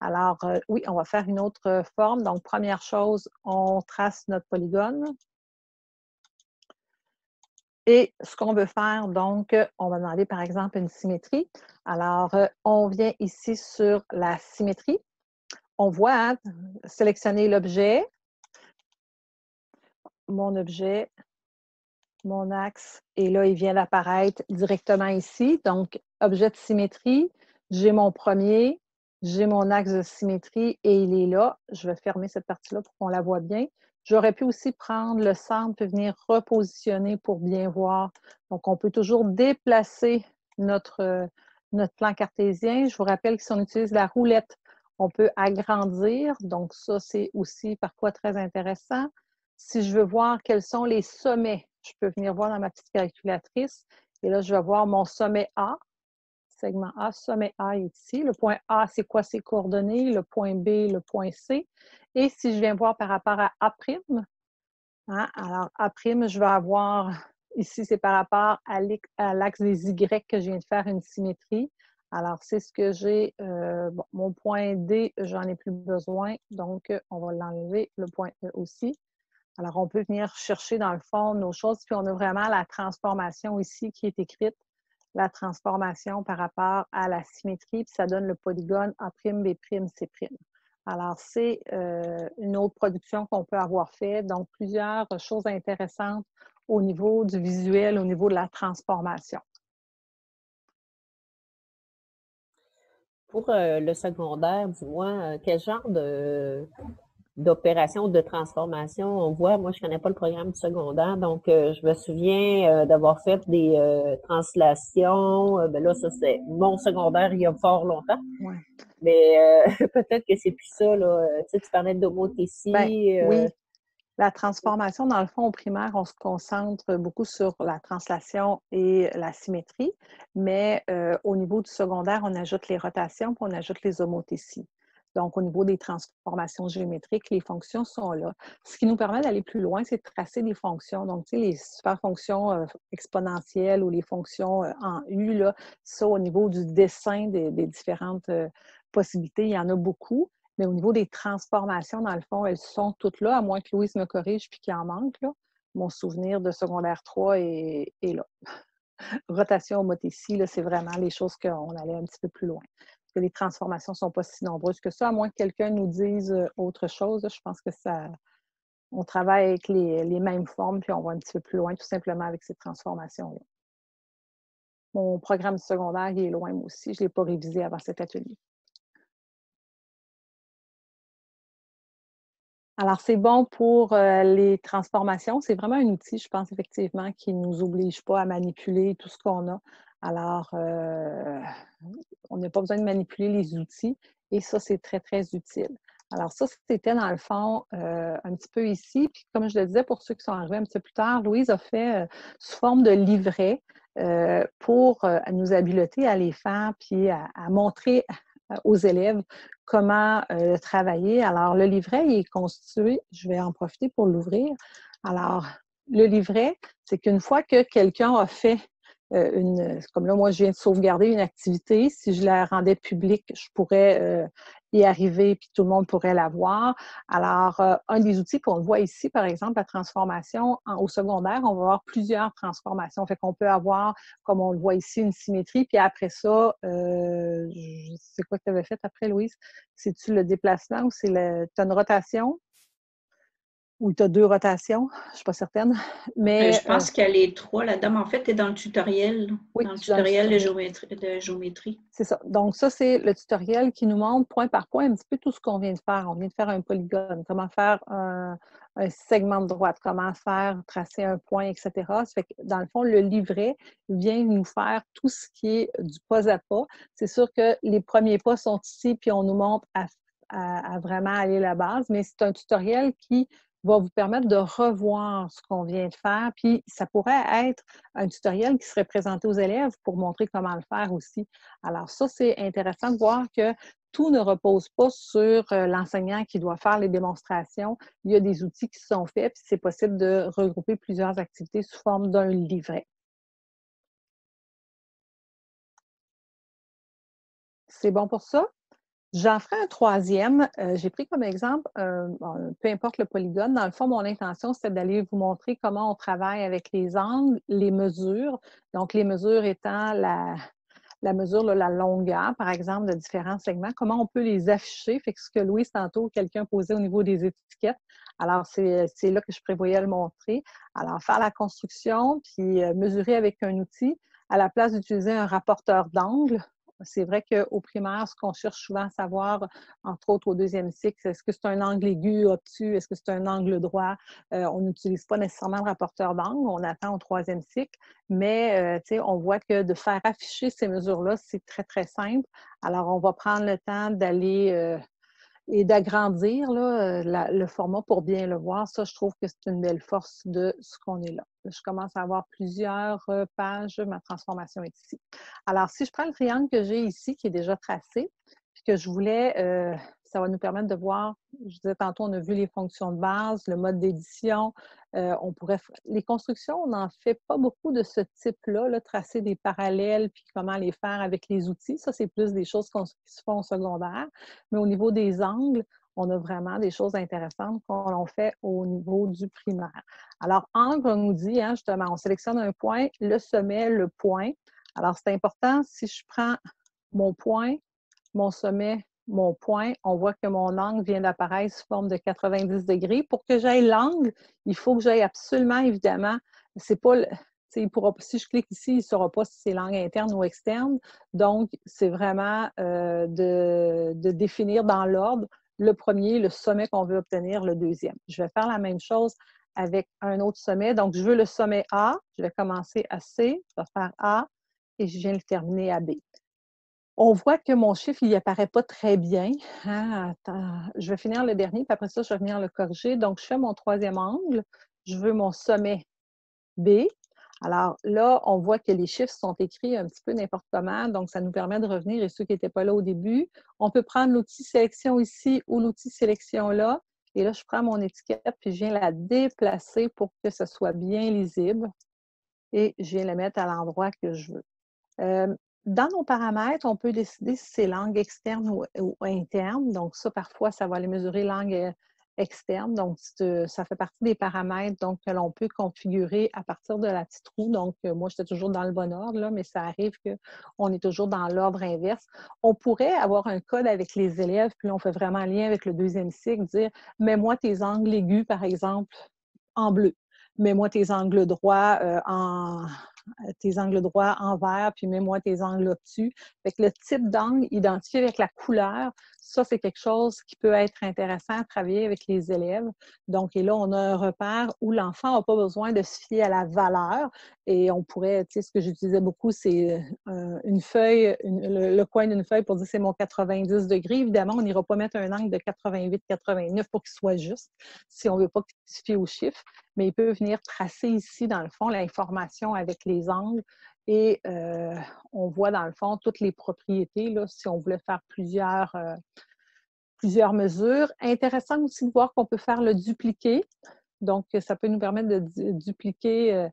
Alors, oui, on va faire une autre forme. Donc, première chose, on trace notre polygone. Et ce qu'on veut faire, donc, on va demander par exemple une symétrie. Alors, euh, on vient ici sur la symétrie. On voit hein, sélectionner l'objet, mon objet, mon axe, et là, il vient d'apparaître directement ici. Donc, objet de symétrie, j'ai mon premier, j'ai mon axe de symétrie et il est là. Je vais fermer cette partie-là pour qu'on la voit bien. J'aurais pu aussi prendre le centre et venir repositionner pour bien voir. Donc, on peut toujours déplacer notre, notre plan cartésien. Je vous rappelle que si on utilise la roulette, on peut agrandir. Donc, ça, c'est aussi parfois très intéressant. Si je veux voir quels sont les sommets, je peux venir voir dans ma petite calculatrice. Et là, je vais voir mon sommet A. Segment A, sommet A est ici. Le point A, c'est quoi ses coordonnées? Le point B, le point C. Et si je viens voir par rapport à A', hein, alors A', je vais avoir, ici, c'est par rapport à l'axe des Y que je viens de faire une symétrie. Alors, c'est ce que j'ai. Euh, mon point D, j'en ai plus besoin, donc on va l'enlever, le point E aussi. Alors, on peut venir chercher dans le fond nos choses, puis on a vraiment la transformation ici qui est écrite, la transformation par rapport à la symétrie, puis ça donne le polygone A', B', C'. Alors, c'est euh, une autre production qu'on peut avoir fait. Donc, plusieurs choses intéressantes au niveau du visuel, au niveau de la transformation. Pour euh, le secondaire, dis-moi, euh, quel genre de, d'opération de transformation. On voit, moi, je connais pas le programme secondaire, donc euh, je me souviens d'avoir fait des translations. ben là, ça, c'est mon secondaire il y a fort longtemps. Mais peut-être que c'est plus ça, là. Tu sais, tu parlais d'homothétie. Ben, oui. La transformation, dans le fond, au primaire, on se concentre beaucoup sur la translation et la symétrie, mais au niveau du secondaire, on ajoute les rotations, puis on ajoute les homothéties. Donc, au niveau des transformations géométriques, les fonctions sont là. Ce qui nous permet d'aller plus loin, c'est de tracer des fonctions. Donc, tu sais, les superfonctions euh, exponentielles ou les fonctions euh, en U, là, ça, au niveau du dessin des, différentes euh, possibilités, il y en a beaucoup. Mais au niveau des transformations, dans le fond, elles sont toutes là, à moins que Louise me corrige puis qu'il en manque. Mon souvenir de secondaire 3 est, là. Rotation, homothétie, c'est vraiment les choses qu'on allait un petit peu plus loin que les transformations ne sont pas si nombreuses que ça, à moins que quelqu'un nous dise euh, autre chose. Je pense que ça, on travaille avec les, mêmes formes, puis on va un petit peu plus loin, tout simplement avec ces transformations-là. Mon programme secondaire, il est loin, moi aussi. Je ne l'ai pas révisé avant cet atelier. Alors, c'est bon pour euh, les transformations. C'est vraiment un outil, je pense, effectivement, qui ne nous oblige pas à manipuler tout ce qu'on a. Alors, euh, on n'a pas besoin de manipuler les outils et ça, c'est très, très utile. Alors, ça, c'était dans le fond euh, un petit peu ici. Puis, comme je le disais, pour ceux qui sont arrivés un petit peu plus tard, Louise a fait sous forme de livret pour nous habileter à les faire puis à, montrer aux élèves comment travailler. Alors, le livret il est constitué, je vais en profiter pour l'ouvrir. Alors, le livret, c'est qu'une fois que quelqu'un a fait euh, une, comme là, moi, je viens de sauvegarder une activité. Si je la rendais publique, je pourrais euh, y arriver, puis tout le monde pourrait la voir. Alors, euh, un des outils qu'on voit ici, par exemple, la transformation au secondaire, on va avoir plusieurs transformations. Fait qu'on peut avoir, comme on le voit ici, une symétrie, puis après ça, c'est quoi que tu avais fait après, Louise? C'est-tu le déplacement ou c'est le, as une rotation? Ou tu as deux rotations, je ne suis pas certaine. Mais, euh, je pense qu'il y a les trois. La dame, en fait, est dans le tutoriel. Oui, dans le tutoriel de géométrie. De géométrie. C'est ça. Donc, ça, c'est le tutoriel qui nous montre point par point un petit peu tout ce qu'on vient de faire. On vient de faire un polygone, comment faire un, segment de droite, comment faire, tracer un point, etc. Ça fait que, dans le fond, le livret vient nous faire tout ce qui est du pas à pas. C'est sûr que les premiers pas sont ici, puis on nous montre à, à vraiment aller à la base, mais c'est un tutoriel qui va vous permettre de revoir ce qu'on vient de faire. Puis ça pourrait être un tutoriel qui serait présenté aux élèves pour montrer comment le faire aussi. Alors ça, c'est intéressant de voir que tout ne repose pas sur euh, l'enseignant qui doit faire les démonstrations. Il y a des outils qui sont faits, puis c'est possible de regrouper plusieurs activités sous forme d'un livret. C'est bon pour ça? J'en ferai un troisième. Euh, j'ai pris comme exemple, euh, peu importe le polygone. Dans le fond, mon intention, c'est d'aller vous montrer comment on travaille avec les angles, les mesures. Donc, les mesures étant la, la mesure, la longueur, par exemple, de différents segments, comment on peut les afficher. Fait que ce que Louis, tantôt, quelqu'un posait au niveau des étiquettes. Alors, c'est là que je prévoyais le montrer. Alors, faire la construction, puis euh, mesurer avec un outil, à la place d'utiliser un rapporteur d'angle, c'est vrai qu'au primaire, ce qu'on cherche souvent à savoir, entre autres au deuxième cycle, est-ce que c'est un angle aigu obtus, est-ce que c'est un angle droit? Euh, on n'utilise pas nécessairement le rapporteur d'angle, on attend au troisième cycle, mais euh, on voit que de faire afficher ces mesures-là, c'est très, très simple. Alors, on va prendre le temps d'aller euh, et d'agrandir euh, le format pour bien le voir. Ça, je trouve que c'est une belle force de ce qu'on est là. Je commence à avoir plusieurs euh, pages. Ma transformation est ici. Alors, si je prends le triangle que j'ai ici, qui est déjà tracé, puis que je voulais euh, ça va nous permettre de voir, je disais tantôt, on a vu les fonctions de base, le mode d'édition. Euh, on pourrait, les constructions, on n'en fait pas beaucoup de ce type-là, tracer des parallèles, puis comment les faire avec les outils. Ça, c'est plus des choses qui se font au secondaire. Mais au niveau des angles, on a vraiment des choses intéressantes qu'on fait au niveau du primaire. Alors, angle, on nous dit, hein, justement, on sélectionne un point, le sommet, le point. Alors, c'est important, si je prends mon point, mon sommet, mon point, on voit que mon angle vient d'apparaître sous forme de 90 degrés. Pour que j'aille l'angle, il faut que j'aille absolument, évidemment, c'est pas pourra, si je clique ici, il ne saura pas si c'est langue interne ou externe. Donc, c'est vraiment euh, de, définir dans l'ordre le premier, le sommet qu'on veut obtenir, le deuxième. Je vais faire la même chose avec un autre sommet. Donc, je veux le sommet A, je vais commencer à C, je vais faire A et je viens le terminer à B. On voit que mon chiffre, il apparaît pas très bien. Ah, je vais finir le dernier, puis après ça, je vais venir le corriger. Donc, je fais mon troisième angle. Je veux mon sommet B. Alors là, on voit que les chiffres sont écrits un petit peu n'importe comment, donc ça nous permet de revenir. Et ceux qui n'étaient pas là au début, on peut prendre l'outil sélection ici ou l'outil sélection là. Et là, je prends mon étiquette puis je viens la déplacer pour que ce soit bien lisible. Et je viens la mettre à l'endroit que je veux. Euh, dans nos paramètres, on peut décider si c'est langue externe ou, interne. Donc, ça, parfois, ça va aller mesurer langue euh, externe. Donc, ça fait partie des paramètres donc, que l'on peut configurer à partir de la petite roue. Donc, euh, moi, j'étais toujours dans le bon ordre, là, mais ça arrive qu'on est toujours dans l'ordre inverse. On pourrait avoir un code avec les élèves, puis on fait vraiment lien avec le deuxième cycle, dire mets-moi tes angles aigus, par exemple, en bleu. Mets-moi tes angles droits euh, en, tes angles droits en vert, puis mets-moi tes angles obtus. Fait que le type d'angle identifié avec la couleur, ça, c'est quelque chose qui peut être intéressant à travailler avec les élèves. Donc, et là, on a un repère où l'enfant n'a pas besoin de se fier à la valeur. Et on pourrait, tu sais, ce que j'utilisais beaucoup, c'est euh, une feuille, le, coin d'une feuille pour dire c'est mon 90 degrés. Évidemment, on n'ira pas mettre un angle de 88-89 pour qu'il soit juste, si on ne veut pas qu'il se fie aux chiffres. Mais il peut venir tracer ici, dans le fond, l'information avec les angles et euh, on voit dans le fond toutes les propriétés, là, si on voulait faire plusieurs, euh, plusieurs mesures. Intéressant aussi de voir qu'on peut faire le dupliquer. Donc, ça peut nous permettre de dupliquer, euh,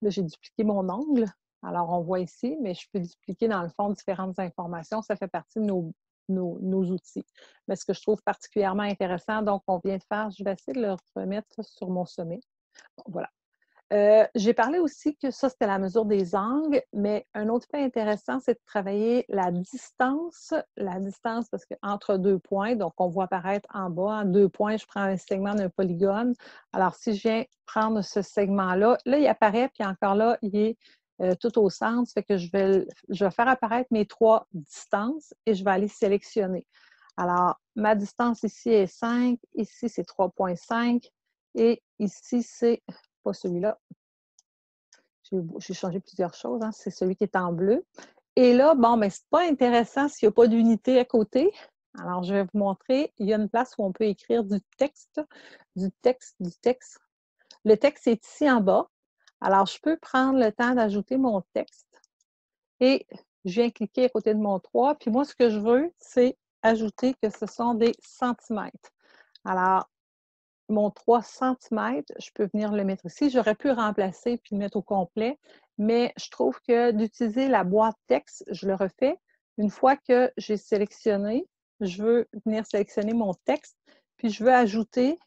là j'ai dupliqué mon angle, alors on voit ici, mais je peux dupliquer dans le fond différentes informations. Ça fait partie de nos, nos, nos, outils. Mais ce que je trouve particulièrement intéressant, donc on vient de faire, je vais essayer de le remettre sur mon sommet. Voilà. Euh, j'ai parlé aussi que ça, c'était la mesure des angles, mais un autre fait intéressant, c'est de travailler la distance. La distance, parce qu'entre deux points, donc on voit apparaître en bas, en deux points, je prends un segment d'un polygone. Alors, si je viens prendre ce segment-là, là, il apparaît, puis encore là, il est euh, tout au centre, fait que je vais, je vais faire apparaître mes trois distances et je vais aller sélectionner. Alors, ma distance ici est 5, ici c'est 3,5 et ici c'est pas celui-là. J'ai changé plusieurs choses. Hein. C'est celui qui est en bleu. Et là, bon, mais c'est pas intéressant s'il n'y a pas d'unité à côté. Alors, je vais vous montrer. Il y a une place où on peut écrire du texte, du texte, du texte. Le texte est ici en bas. Alors, je peux prendre le temps d'ajouter mon texte et je viens cliquer à côté de mon 3. Puis moi, ce que je veux, c'est ajouter que ce sont des centimètres. Alors, mon 3 cm, je peux venir le mettre ici. J'aurais pu remplacer puis le mettre au complet, mais je trouve que d'utiliser la boîte texte, je le refais. Une fois que j'ai sélectionné, je veux venir sélectionner mon texte, puis je veux ajouter.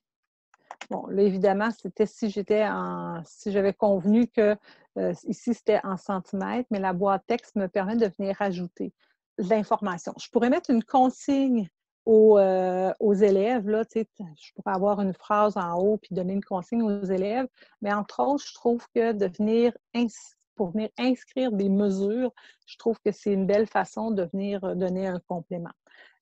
Bon, là, évidemment, c'était si j'étais en. si j'avais convenu que euh, ici c'était en centimètres, mais la boîte texte me permet de venir ajouter l'information. Je pourrais mettre une consigne euh, aux, élèves. Là, je pourrais avoir une phrase en haut puis donner une consigne aux élèves, mais entre autres, je trouve que de venir pour venir inscrire des mesures, je trouve que c'est une belle façon de venir euh, donner un complément.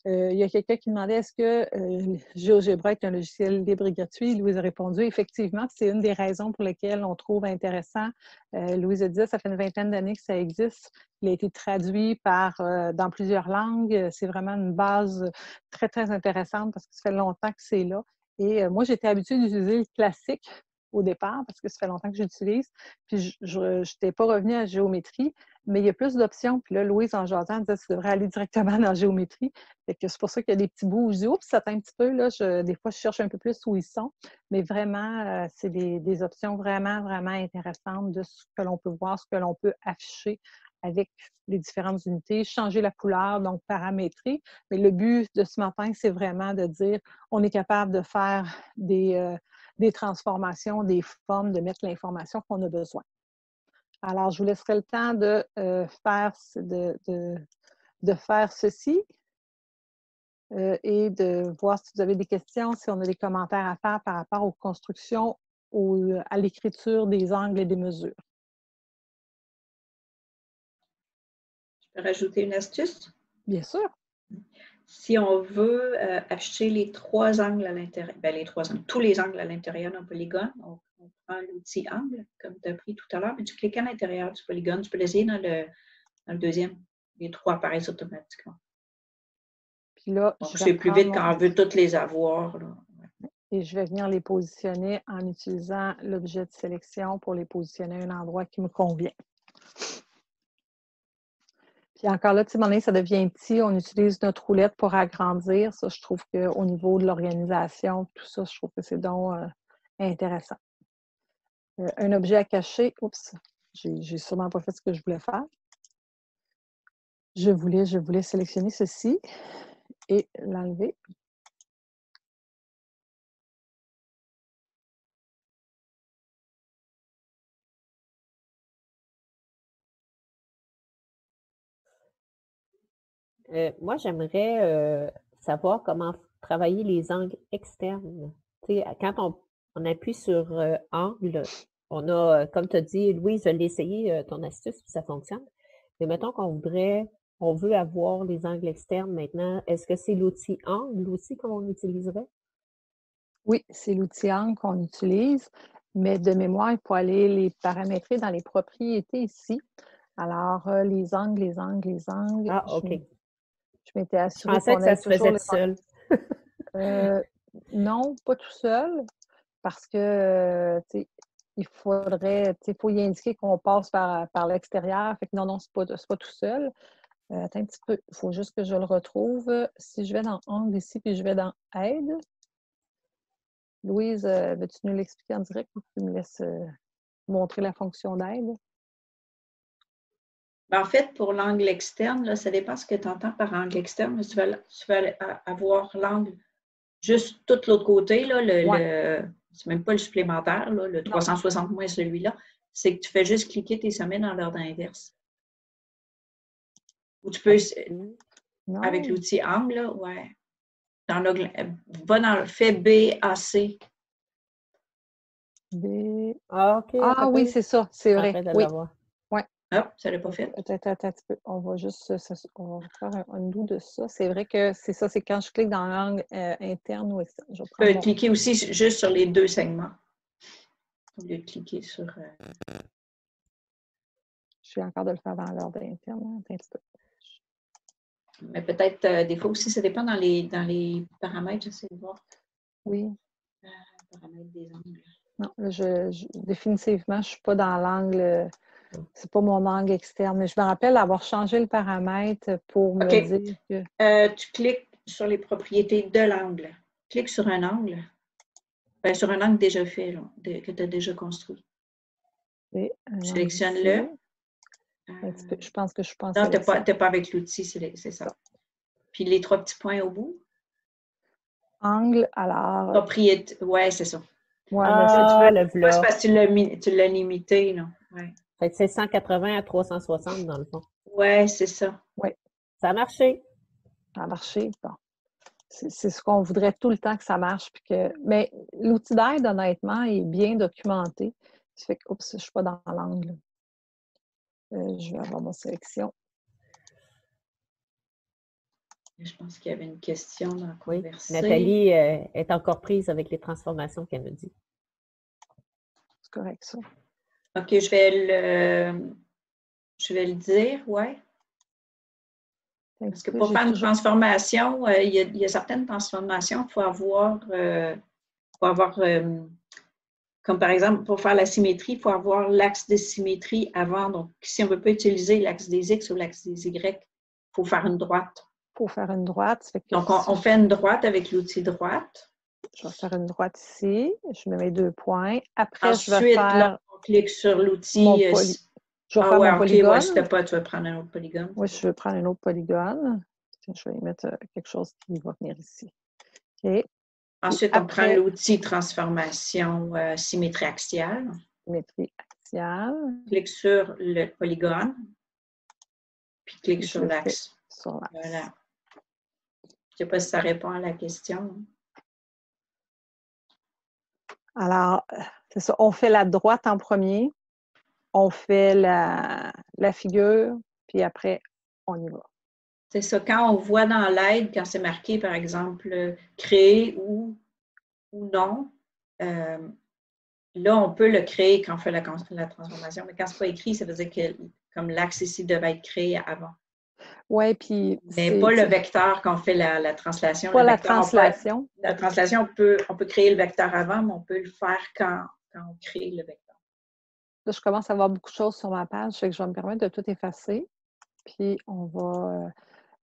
Euh, il y a quelqu'un qui demandait est-ce que euh, GeoGebra est un logiciel libre et gratuit? Louise a répondu effectivement, c'est une des raisons pour lesquelles on trouve intéressant. Euh, Louise a dit ça fait une vingtaine d'années que ça existe. Il a été traduit par, dans plusieurs langues. C'est vraiment une base très, très intéressante parce que ça fait longtemps que c'est là. Et moi, j'étais habituée d'utiliser le classique au départ parce que ça fait longtemps que j'utilise. Puis je n'étais pas revenue à géométrie, mais il y a plus d'options. Puis là, Louise, en jasant, disait que tu devrais aller directement dans la géométrie. c'est pour ça qu'il y a des petits bouts où je dis, oups, ça un petit peu. Là, des fois, je cherche un peu plus où ils sont. Mais vraiment, euh, c'est des, options vraiment, vraiment intéressantes de ce que l'on peut voir, ce que l'on peut afficher avec les différentes unités, changer la couleur, donc paramétrer. Mais le but de ce matin, c'est vraiment de dire on est capable de faire des, euh, des transformations, des formes, de mettre l'information qu'on a besoin. Alors, je vous laisserai le temps de, euh, faire, de, de, faire ceci euh, et de voir si vous avez des questions, si on a des commentaires à faire par rapport aux constructions ou à l'écriture des angles et des mesures. Je peux rajouter une astuce? Bien sûr. Si on veut euh, afficher les trois angles à l'intérieur, ben, les trois angles, tous les angles à l'intérieur d'un polygone, on, prend l'outil angle, comme tu as pris tout à l'heure, puis tu cliques à l'intérieur du polygone. Tu peux l'essayer dans le, dans le deuxième. Les trois apparaissent automatiquement. Puis là, c'est plus vite quand on veut toutes les avoir. Et je vais venir les positionner en utilisant l'objet de sélection pour les positionner à un endroit qui me convient. Puis encore là, tu sais, ça devient petit, on utilise notre roulette pour agrandir. Ça, je trouve qu'au niveau de l'organisation, tout ça, je trouve que c'est donc euh, intéressant. Euh, un objet à cacher, oups, j'ai sûrement pas fait ce que je voulais faire. Je voulais, je voulais sélectionner ceci et l'enlever. Euh, moi, j'aimerais euh, savoir comment travailler les angles externes. quand on, appuie sur euh, angle, on a, comme tu as dit, Louise, je l'ai essayé, ton astuce, puis ça fonctionne. Mais mettons qu'on voudrait, on veut avoir les angles externes maintenant. Est-ce que c'est l'outil angle, l'outil qu'on utiliserait? Oui, c'est l'outil angle qu'on utilise, mais de mémoire, il faut aller les paramétrer dans les propriétés ici. Alors, les angles, les angles, les angles. Ah, OK. Je m'étais assurée. Je pensais que ça se faisait seul. Euh, non, pas tout seul, parce que il faudrait, il faut y indiquer qu'on passe par, par l'extérieur. Fait que non, non, c'est pas, pas tout seul. Euh, attends un petit peu, il faut juste que je le retrouve. Si je vais dans Angle ici, puis je vais dans Aide. Louise, euh, veux-tu nous l'expliquer en direct ou tu me laisses montrer la fonction d'aide? Ben, en fait, pour l'angle externe, là, ça dépend ce que tu entends par angle externe. tu vas, avoir l'angle juste tout l'autre côté, là, le, c'est même pas le supplémentaire, le 360 moins celui-là. C'est que tu fais juste cliquer tes sommets dans l'ordre inverse. Ou tu peux, avec l'outil angle, ouais. Dans va dans le fait B, AC. B. Ah, OK. Ah oui, c'est ça, c'est vrai. Oui. Ah, ça l'a pas fait. Attends, attends. On va juste on va faire un undo de ça. C'est vrai que c'est ça, c'est quand je clique dans l'angle euh, interne ou externe. Je peux cliquer aussi juste sur les deux segments. Au lieu de cliquer sur. Euh, je vais encore de le faire dans l'ordre interne. Hein, un petit peu. Mais peut-être, euh, des fois aussi, ça dépend dans les, dans les paramètres, j'essaie de voir. Oui. paramètres des angles. Non, je, définitivement, je ne suis pas dans l'angle c'est pas mon angle externe, mais je me rappelle avoir changé le paramètre pour me dire que. Euh, tu cliques sur les propriétés de l'angle. Clique sur un angle. Ben, sur un angle déjà fait, que tu as déjà construit. Sélectionne-le. Je pense que je pense. Non, tu n'es pas, pas, avec l'outil, c'est ça. Puis les trois petits points au bout. Angle, alors. Propriété. Ouais, c'est ça. Ouais, ah, c'est parce que tu l'as limité, non? Ouais c'est 180 à 360 dans le fond. Oui, c'est ça. Oui. Ça a marché. Ça a marché. Bon. C'est ce qu'on voudrait tout le temps que ça marche. que... Mais l'outil d'aide, honnêtement, est bien documenté. Ça fait que, oups, je ne suis pas dans l'angle. Euh, je vais avoir ma sélection. Je pense qu'il y avait une question dans la oui. Nathalie euh, est encore prise avec les transformations qu'elle me dit. C'est correct, ça. OK, je vais le, je vais le dire, oui. Parce que pour faire une transformation, euh, il, y a, certaines transformations, il faut avoir, euh, faut avoir euh, comme par exemple, pour faire la symétrie, il faut avoir l'axe de symétrie avant. Donc, si on ne veut pas utiliser l'axe des X ou l'axe des Y, il faut faire une droite. Il faut faire une droite. Donc, on, fait une droite avec l'outil droite. Je vais faire une droite ici. Je me mets deux points. Après, je vais faire clique sur l'outil. Euh, je vais ah, faire mon polygone. pas, tu vas prendre un autre polygone. Oui, je vais prendre un autre polygone. Je vais y mettre euh, quelque chose qui va venir ici. Ensuite, on prend l'outil transformation euh, symétrie axiale. Symétrie axiale. Clique sur le polygone. Puis clique sur l'axe. Voilà. Je ne sais pas si ça répond à la question. Alors, c'est ça. On fait la droite en premier, on fait la, figure, puis après, on y va. C'est ça. Quand on voit dans l'aide, quand c'est marqué, par exemple, créer ou, non, euh, là, on peut le créer quand on fait la, la transformation. Mais quand ce n'est pas écrit, ça veut dire que comme l'axe ici devait être créé avant. Oui, puis. Mais pas le vecteur quand on fait la, translation. Pas la translation. la translation, on peut, on peut créer le vecteur avant, mais on peut le faire quand, quand on crée le vecteur. Là, je commence à avoir beaucoup de choses sur ma page, fait que je vais me permettre de tout effacer. Puis on va.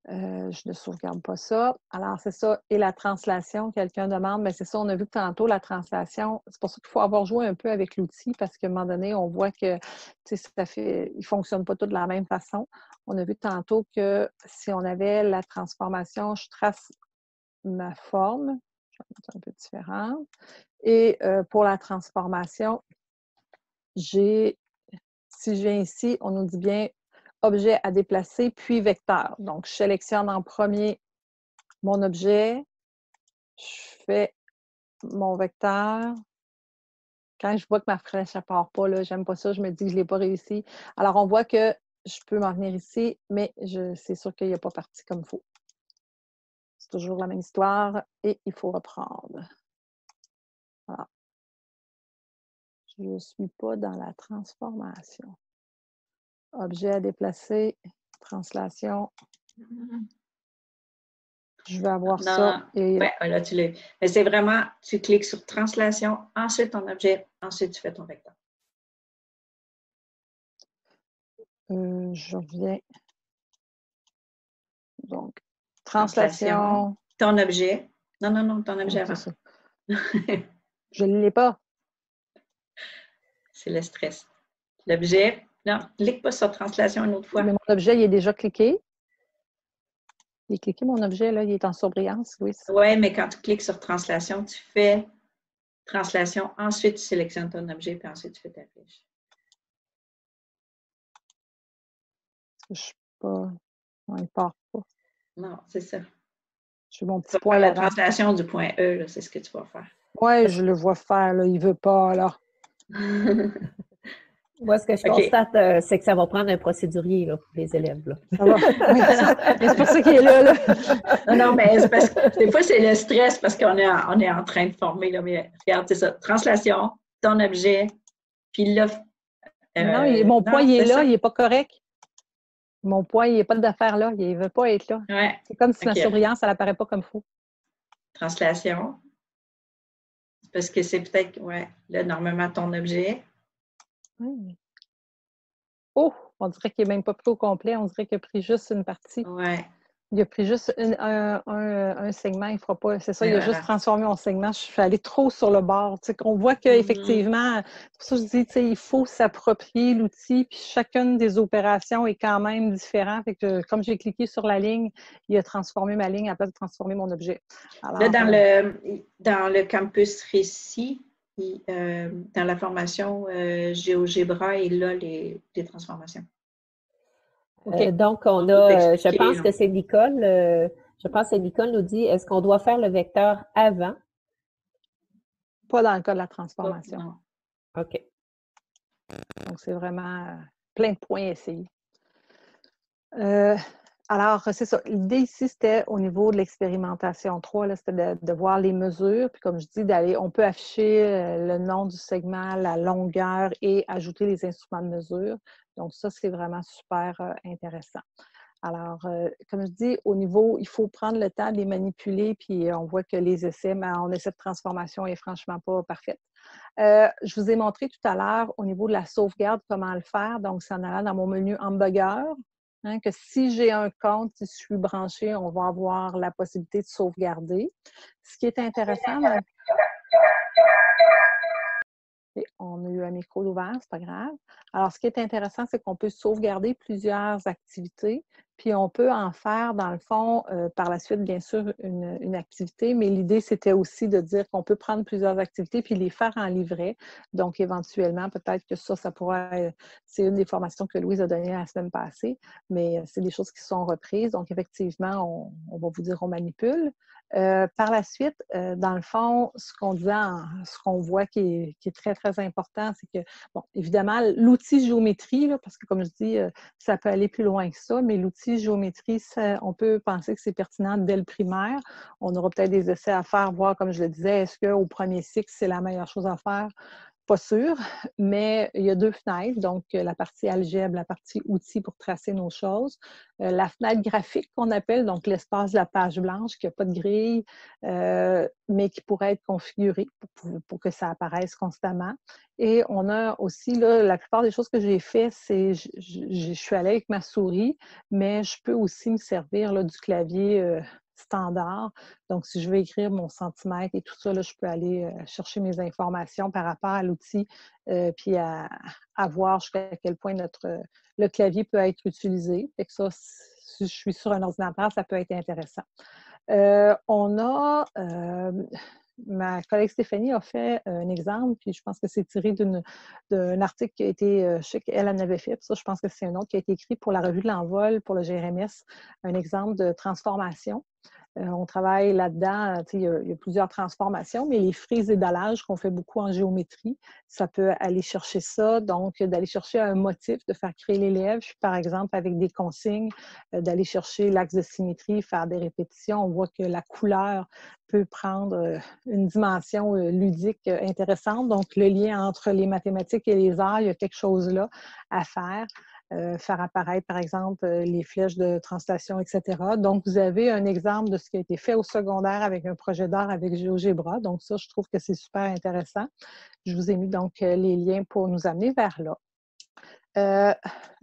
Euh, je ne sauvegarde pas ça. Alors, c'est ça. Et la translation, quelqu'un demande, mais c'est ça, on a vu tantôt la translation. C'est pour ça qu'il faut avoir joué un peu avec l'outil parce qu'à un moment donné, on voit que ça fait, il ne fonctionne pas tout de la même façon. On a vu tantôt que si on avait la transformation, je trace ma forme, je un peu différente. Et euh, pour la transformation, j'ai, si je viens ici, on nous dit bien objet à déplacer, puis vecteur. Donc, je sélectionne en premier mon objet, je fais mon vecteur. Quand je vois que ma flèche ne part pas, là, j'aime pas ça, je me dis que je ne l'ai pas réussi. Alors, on voit que je peux m'en venir ici, mais c'est sûr qu'il n'y a pas parti comme il faut. C'est toujours la même histoire et il faut reprendre. Voilà. Je ne suis pas dans la transformation. Objet à déplacer, translation. Je vais avoir ça. Et... là, tu l'as. Mais c'est vraiment, tu cliques sur translation, ensuite ton objet, ensuite tu fais ton vecteur. Euh, je reviens. Donc, translation. Ton objet. Non, non, non, ton objet avant. je ne l'ai pas. C'est le stress. L'objet, non, clique pas sur translation une autre fois. Mais mon objet, il est déjà cliqué. Il est cliqué, mon objet, là, il est en surbrillance, oui. Oui, mais quand tu cliques sur translation, tu fais translation, ensuite tu sélectionnes ton objet, puis ensuite tu fais ta fiche. Je ne suis pas. Non, il part pas. Non, c'est ça. Je suis mon petit point La translation du point E, c'est ce que tu vas faire. Oui, je le vois faire, là. Il ne veut pas, alors. Moi, ce que je constate, euh, c'est que ça va prendre un procédurier là, pour les élèves. Là. Ça va. c'est pour ça qu'il est là. non, non, mais parce que des fois, c'est le stress parce qu'on est, en, on est en train de former. Là, mais regarde, c'est ça. Translation, ton objet, puis là. Euh, non, mon point, il est, là, il n'est pas correct. Mon point, il n'est pas d'affaire là. Il ne veut pas être là. Ouais. C'est comme si ma surbrillance, elle n'apparaît pas comme faux. Translation. Parce que c'est peut-être, ouais, là, normalement, ton objet. Oh, on dirait qu'il n'est même pas pris au complet. On dirait qu'il a pris juste une partie. Ouais. Il a pris juste un, segment, il ne fera pas. C'est ça, il a juste transformé mon segment. Je suis allée trop sur le bord. on voit qu'effectivement, c'est pour ça je dis, il faut s'approprier l'outil, puis chacune des opérations est quand même différente. comme j'ai cliqué sur la ligne, il a transformé ma ligne à place de transformer mon objet. Là, dans, euh, le, dans le campus récit, euh, dans la formation euh, GeoGebra et là les, transformations. Euh, donc, on a, je pense que c'est Nicole, je pense que Nicole nous dit, est-ce qu'on doit faire le vecteur avant? Pas dans le cas de la transformation. OK. Donc, c'est vraiment plein de points à essayer. Alors, c'est ça. L'idée ici, c'était au niveau de l'expérimentation 3, c'était de, voir les mesures. Puis, comme je dis, on peut afficher euh, le nom du segment, la longueur et ajouter les instruments de mesure. Donc, ça, c'est vraiment super euh, intéressant. Alors, euh, comme je dis, au niveau, il faut prendre le temps de les manipuler, puis on voit que les essais, mais on cette transformation est franchement pas parfaite. je vous ai montré tout à l'heure au niveau de la sauvegarde comment le faire. Donc, c'est en allant dans mon menu hamburger. Hein, que si j'ai un compte, si je suis branché, on va avoir la possibilité de sauvegarder. Ce qui est intéressant, on a eu un micro ouvert, c'est pas grave. Alors, ce qui est intéressant, c'est qu'on peut sauvegarder plusieurs activités, puis on peut en faire, dans le fond, euh, par la suite, bien sûr, une, activité, mais l'idée, c'était aussi de dire qu'on peut prendre plusieurs activités puis les faire en livret. Donc, éventuellement, peut-être que ça, ça pourrait, c'est une des formations que Louise a données la semaine passée, mais euh, c'est des choses qui sont reprises. Donc, effectivement, on, va vous dire, on manipule. Euh, par la suite, dans le fond, ce qu'on dit, ce qu'on voit qui est, très, très important, c'est que, bon, évidemment, l'outil géométrie, parce que comme je dis, euh, ça peut aller plus loin que ça, mais l'outil géométrie, on peut penser que c'est pertinent dès le primaire. On aura peut-être des essais à faire, voir, comme je le disais, est-ce qu'au premier cycle, c'est la meilleure chose à faire? Pas sûr, mais il y a deux fenêtres, donc euh, la partie algèbre, la partie outils pour tracer nos choses. Euh, la fenêtre graphique qu'on appelle, donc l'espace de la page blanche, qui n'a pas de grille, euh, mais qui pourrait être configuré pour, que ça apparaisse constamment. Et on a aussi, là, la plupart des choses que j'ai fait, c'est je, suis allée avec ma souris, mais je peux aussi me servir là, du clavier standard. Donc, si je veux écrire mon centimètre et tout ça, là, je peux aller euh, chercher mes informations par rapport à l'outil, euh, puis à, voir jusqu'à quel point notre, le clavier peut être utilisé. Fait que ça, si je suis sur un ordinateur, ça peut être intéressant. Euh, on a ma collègue Stéphanie a fait un exemple, puis je pense que c'est tiré d'un article qui a été, je sais qu'elle en avait fait, puis ça, je pense que c'est un autre qui a été écrit pour la revue de l'envol, pour le GRMS, un exemple de transformation. Euh, on travaille là-dedans, il y, a plusieurs transformations, mais les frises et dallages qu'on fait beaucoup en géométrie, ça peut aller chercher ça, donc d'aller chercher un motif, de faire créer l'élève, par exemple avec des consignes, euh, d'aller chercher l'axe de symétrie, faire des répétitions. On voit que la couleur peut prendre euh, une dimension ludique intéressante. Donc, le lien entre les mathématiques et les arts, il y a quelque chose là à faire. Euh, faire apparaître, par exemple, euh, les flèches de translation, etc. Donc, vous avez un exemple de ce qui a été fait au secondaire avec un projet d'art avec GeoGebra. Donc, ça, je trouve que c'est super intéressant. Je vous ai mis donc euh, les liens pour nous amener vers là. Euh,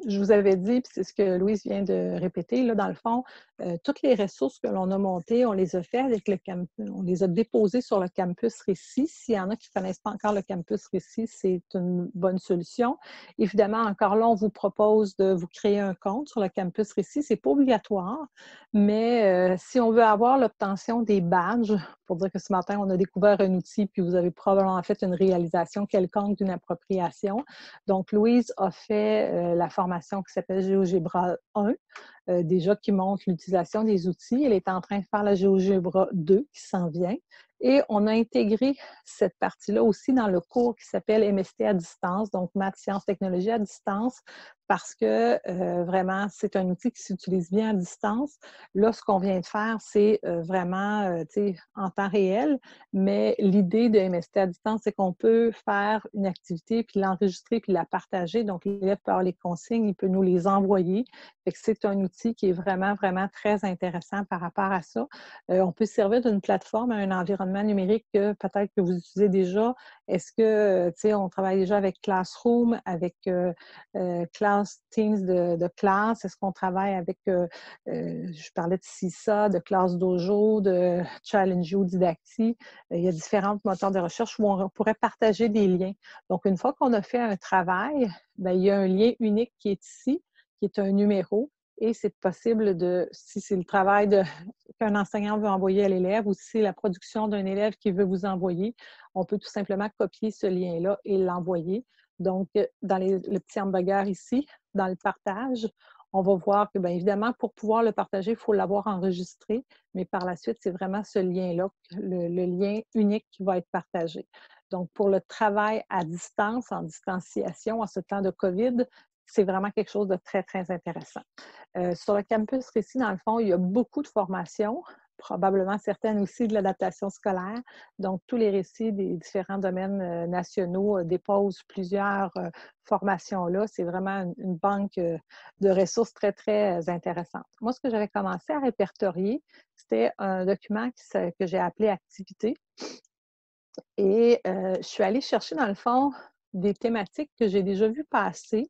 je vous avais dit, puis c'est ce que Louise vient de répéter, là, dans le fond, euh, toutes les ressources que l'on a montées, on les a fait avec le campus, on les a déposées sur le campus Récit. S'il y en a qui ne connaissent pas encore le campus Récit, c'est une bonne solution. Évidemment, encore là, on vous propose de vous créer un compte sur le campus Récit. Ce n'est pas obligatoire, mais euh, si on veut avoir l'obtention des badges, pour dire que ce matin, on a découvert un outil, puis vous avez probablement fait une réalisation quelconque d'une appropriation. Donc, Louise a fait euh, la formation qui s'appelle GeoGebra 1, euh, déjà qui montre l'utilisation des outils. Elle est en train de faire la GeoGebra 2 qui s'en vient. Et on a intégré cette partie-là aussi dans le cours qui s'appelle MST à distance, donc maths, sciences, technologies à distance, parce que euh, vraiment, c'est un outil qui s'utilise bien à distance. Là, ce qu'on vient de faire, c'est euh, vraiment euh, en temps réel, mais l'idée de MST à distance, c'est qu'on peut faire une activité, puis l'enregistrer, puis la partager. Donc, l'élève peut avoir les consignes, il peut nous les envoyer. c'est un outil qui est vraiment, vraiment très intéressant par rapport à ça. on peut servir d'une plateforme un environnement numérique que peut-être que vous utilisez déjà. Est-ce que, tu sais, on travaille déjà avec Classroom, avec Class Teams de, classe? Est-ce qu'on travaille avec, euh, euh, je parlais de CISA, de classe dojo, de Challenge You Didacti? Il y a différents moteurs de recherche où on pourrait partager des liens. Donc, une fois qu'on a fait un travail, bien, il y a un lien unique qui est ici, qui est un numéro. Et c'est possible de, si c'est le travail qu'un enseignant veut envoyer à l'élève ou si c'est la production d'un élève qui veut vous envoyer, on peut tout simplement copier ce lien-là et l'envoyer. Donc, euh, dans le petit hamburger ici, dans le partage, on va voir que, bien évidemment, pour pouvoir le partager, il faut l'avoir enregistré, mais par la suite, c'est vraiment ce lien-là, le, lien unique qui va être partagé. Donc, pour le travail à distance, en distanciation, en ce temps de COVID, c'est vraiment quelque chose de très, très intéressant. Euh, sur le campus Récit, dans le fond, il y a beaucoup de formations probablement certaines aussi de l'adaptation scolaire. Donc, tous les récits des différents domaines euh, nationaux euh, déposent plusieurs formations là. C'est vraiment une, banque de ressources très, très intéressantes. Moi, ce que j'avais commencé à répertorier, c'était un document que j'ai appelé Activité. Et je suis allée chercher, dans le fond, des thématiques que j'ai déjà vues passer.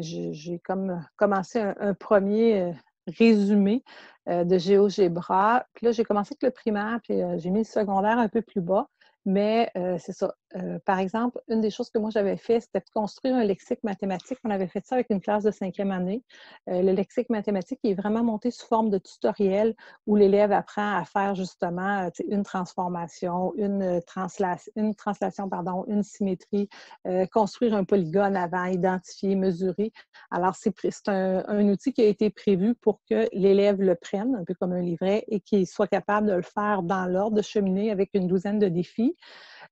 J'ai comme commencé un premier résumé euh, de GeoGebra. Puis là, j'ai commencé avec le primaire, puis euh, j'ai mis le secondaire un peu plus bas. Mais euh, c'est ça. Euh, par exemple, une des choses que moi j'avais fait, c'était de construire un lexique mathématique. On avait fait ça avec une classe de cinquième année. Euh, le lexique mathématique est vraiment monté sous forme de tutoriel où l'élève apprend à faire justement une transformation, une, translation, une translation, pardon, une symétrie, construire un polygone avant, identifier, mesurer. Alors, c'est un, outil qui a été prévu pour que l'élève le prenne, un peu comme un livret, et qu'il soit capable de le faire dans l'ordre, de cheminer avec une douzaine de défis.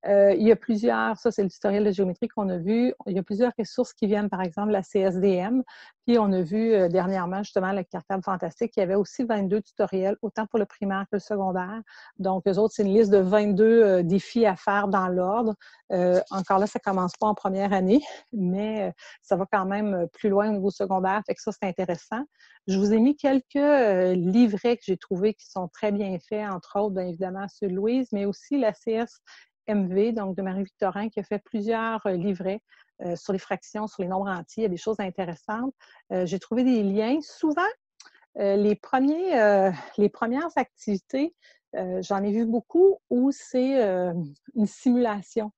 Euh, il y a plusieurs, ça c'est le tutoriel de géométrie qu'on a vu, il y a plusieurs ressources qui viennent, par exemple, la CSDM. Puis on a vu euh, dernièrement, justement, le cartable fantastique, il y avait aussi 22 tutoriels, autant pour le primaire que le secondaire. Donc, eux autres, c'est une liste de 22 euh, défis à faire dans l'ordre. Euh, encore là, ça commence pas en première année, mais ça va quand même plus loin au niveau secondaire. Fait que ça, c'est intéressant. Je vous ai mis quelques livrets que j'ai trouvés qui sont très bien faits, entre autres, bien évidemment, ceux de Louise, mais aussi la CS MV, donc de Marie-Victorin, qui a fait plusieurs euh, livrets euh, sur les fractions, sur les nombres entiers. Il y a des choses intéressantes. Euh, j'ai trouvé des liens. Souvent, les, premiers, les premières activités, j'en ai vu beaucoup où c'est une simulation.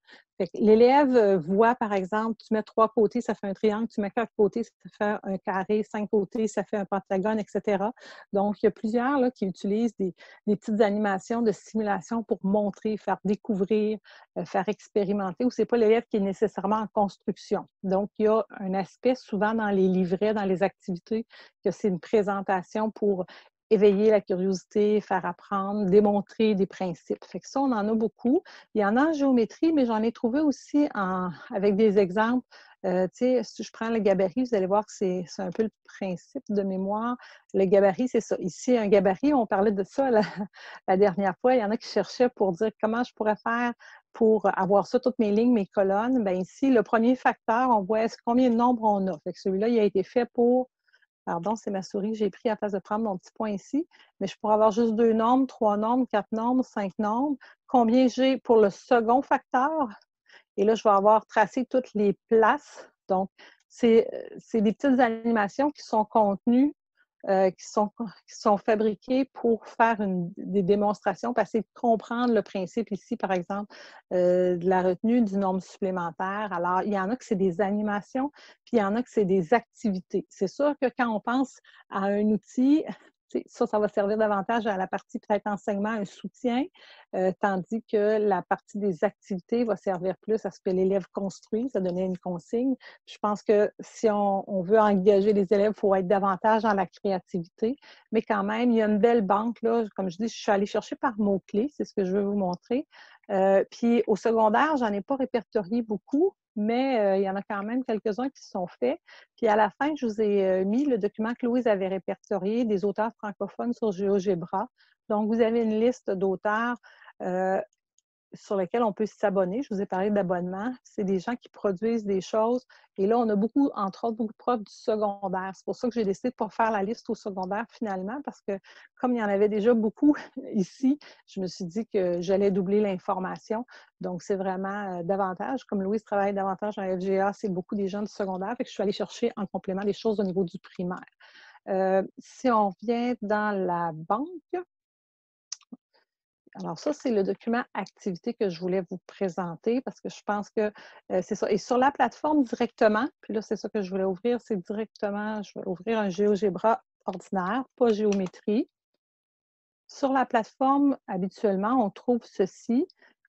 L'élève euh, voit, par exemple, tu mets trois côtés, ça fait un triangle, tu mets quatre côtés, ça fait un carré, cinq côtés, ça fait un pentagone, etc. Donc, il y a plusieurs qui utilisent des, petites animations de simulation pour montrer, faire découvrir, euh, faire expérimenter, ou ce n'est pas l'élève qui est nécessairement en construction. Donc, il y a un aspect souvent dans les livrets, dans les activités, que c'est une présentation pour éveiller la curiosité, faire apprendre, démontrer des principes. Fait que ça, on en a beaucoup. Il y en a en géométrie, mais j'en ai trouvé aussi avec des exemples. Euh, si je prends le gabarit, vous allez voir que c'est un peu le principe de mémoire. Le gabarit, c'est ça. Ici, un gabarit, on parlait de ça la, la, dernière fois. Il y en a qui cherchaient pour dire comment je pourrais faire pour avoir ça, toutes mes lignes, mes colonnes. Bien, ici, le premier facteur, on voit combien de nombres on a. Fait que celui-là, il a été fait pour Pardon, c'est ma souris j'ai pris à place de prendre mon petit point ici. Mais je pourrais avoir juste deux nombres, trois nombres, quatre nombres, cinq nombres. Combien j'ai pour le second facteur? Et là, je vais avoir tracé toutes les places. Donc, c'est des petites animations qui sont contenues euh, qui, sont, fabriqués pour faire des démonstrations, parce que comprendre le principe ici, par exemple, euh, de la retenue du nombre supplémentaire. Alors, il y en a que c'est des animations, puis il y en a que c'est des activités. C'est sûr que quand on pense à un outil, ça, ça va servir davantage à la partie peut-être enseignement, un soutien, euh, tandis que la partie des activités va servir plus à ce que l'élève construise, à donner une consigne. Je pense que si on, veut engager les élèves, il faut être davantage dans la créativité, mais quand même, il y a une belle banque, là, comme je dis, je suis allée chercher par mots-clés, c'est ce que je veux vous montrer. Euh, puis au secondaire, j'en ai pas répertorié beaucoup, mais euh, il y en a quand même quelques-uns qui sont faits. Puis à la fin, je vous ai euh, mis le document que Louise avait répertorié des auteurs francophones sur GeoGebra. Donc, vous avez une liste d'auteurs sur lesquels on peut s'abonner. Je vous ai parlé d'abonnement. C'est des gens qui produisent des choses. Et là, on a beaucoup, entre autres, beaucoup de profs du secondaire. C'est pour ça que j'ai décidé de pas faire la liste au secondaire finalement, parce que comme il y en avait déjà beaucoup ici, je me suis dit que j'allais doubler l'information. Donc, c'est vraiment euh, davantage. Comme Louise travaille davantage en FGA, c'est beaucoup des gens du secondaire. Fait que je suis allée chercher en complément des choses au niveau du primaire. Euh, si on vient dans la banque, alors, ça, c'est le document activité que je voulais vous présenter parce que je pense que euh, c'est ça. Et sur la plateforme directement, puis là, c'est ça que je voulais ouvrir, c'est directement, je vais ouvrir un GeoGebra ordinaire, pas géométrie. Sur la plateforme, habituellement, on trouve ceci.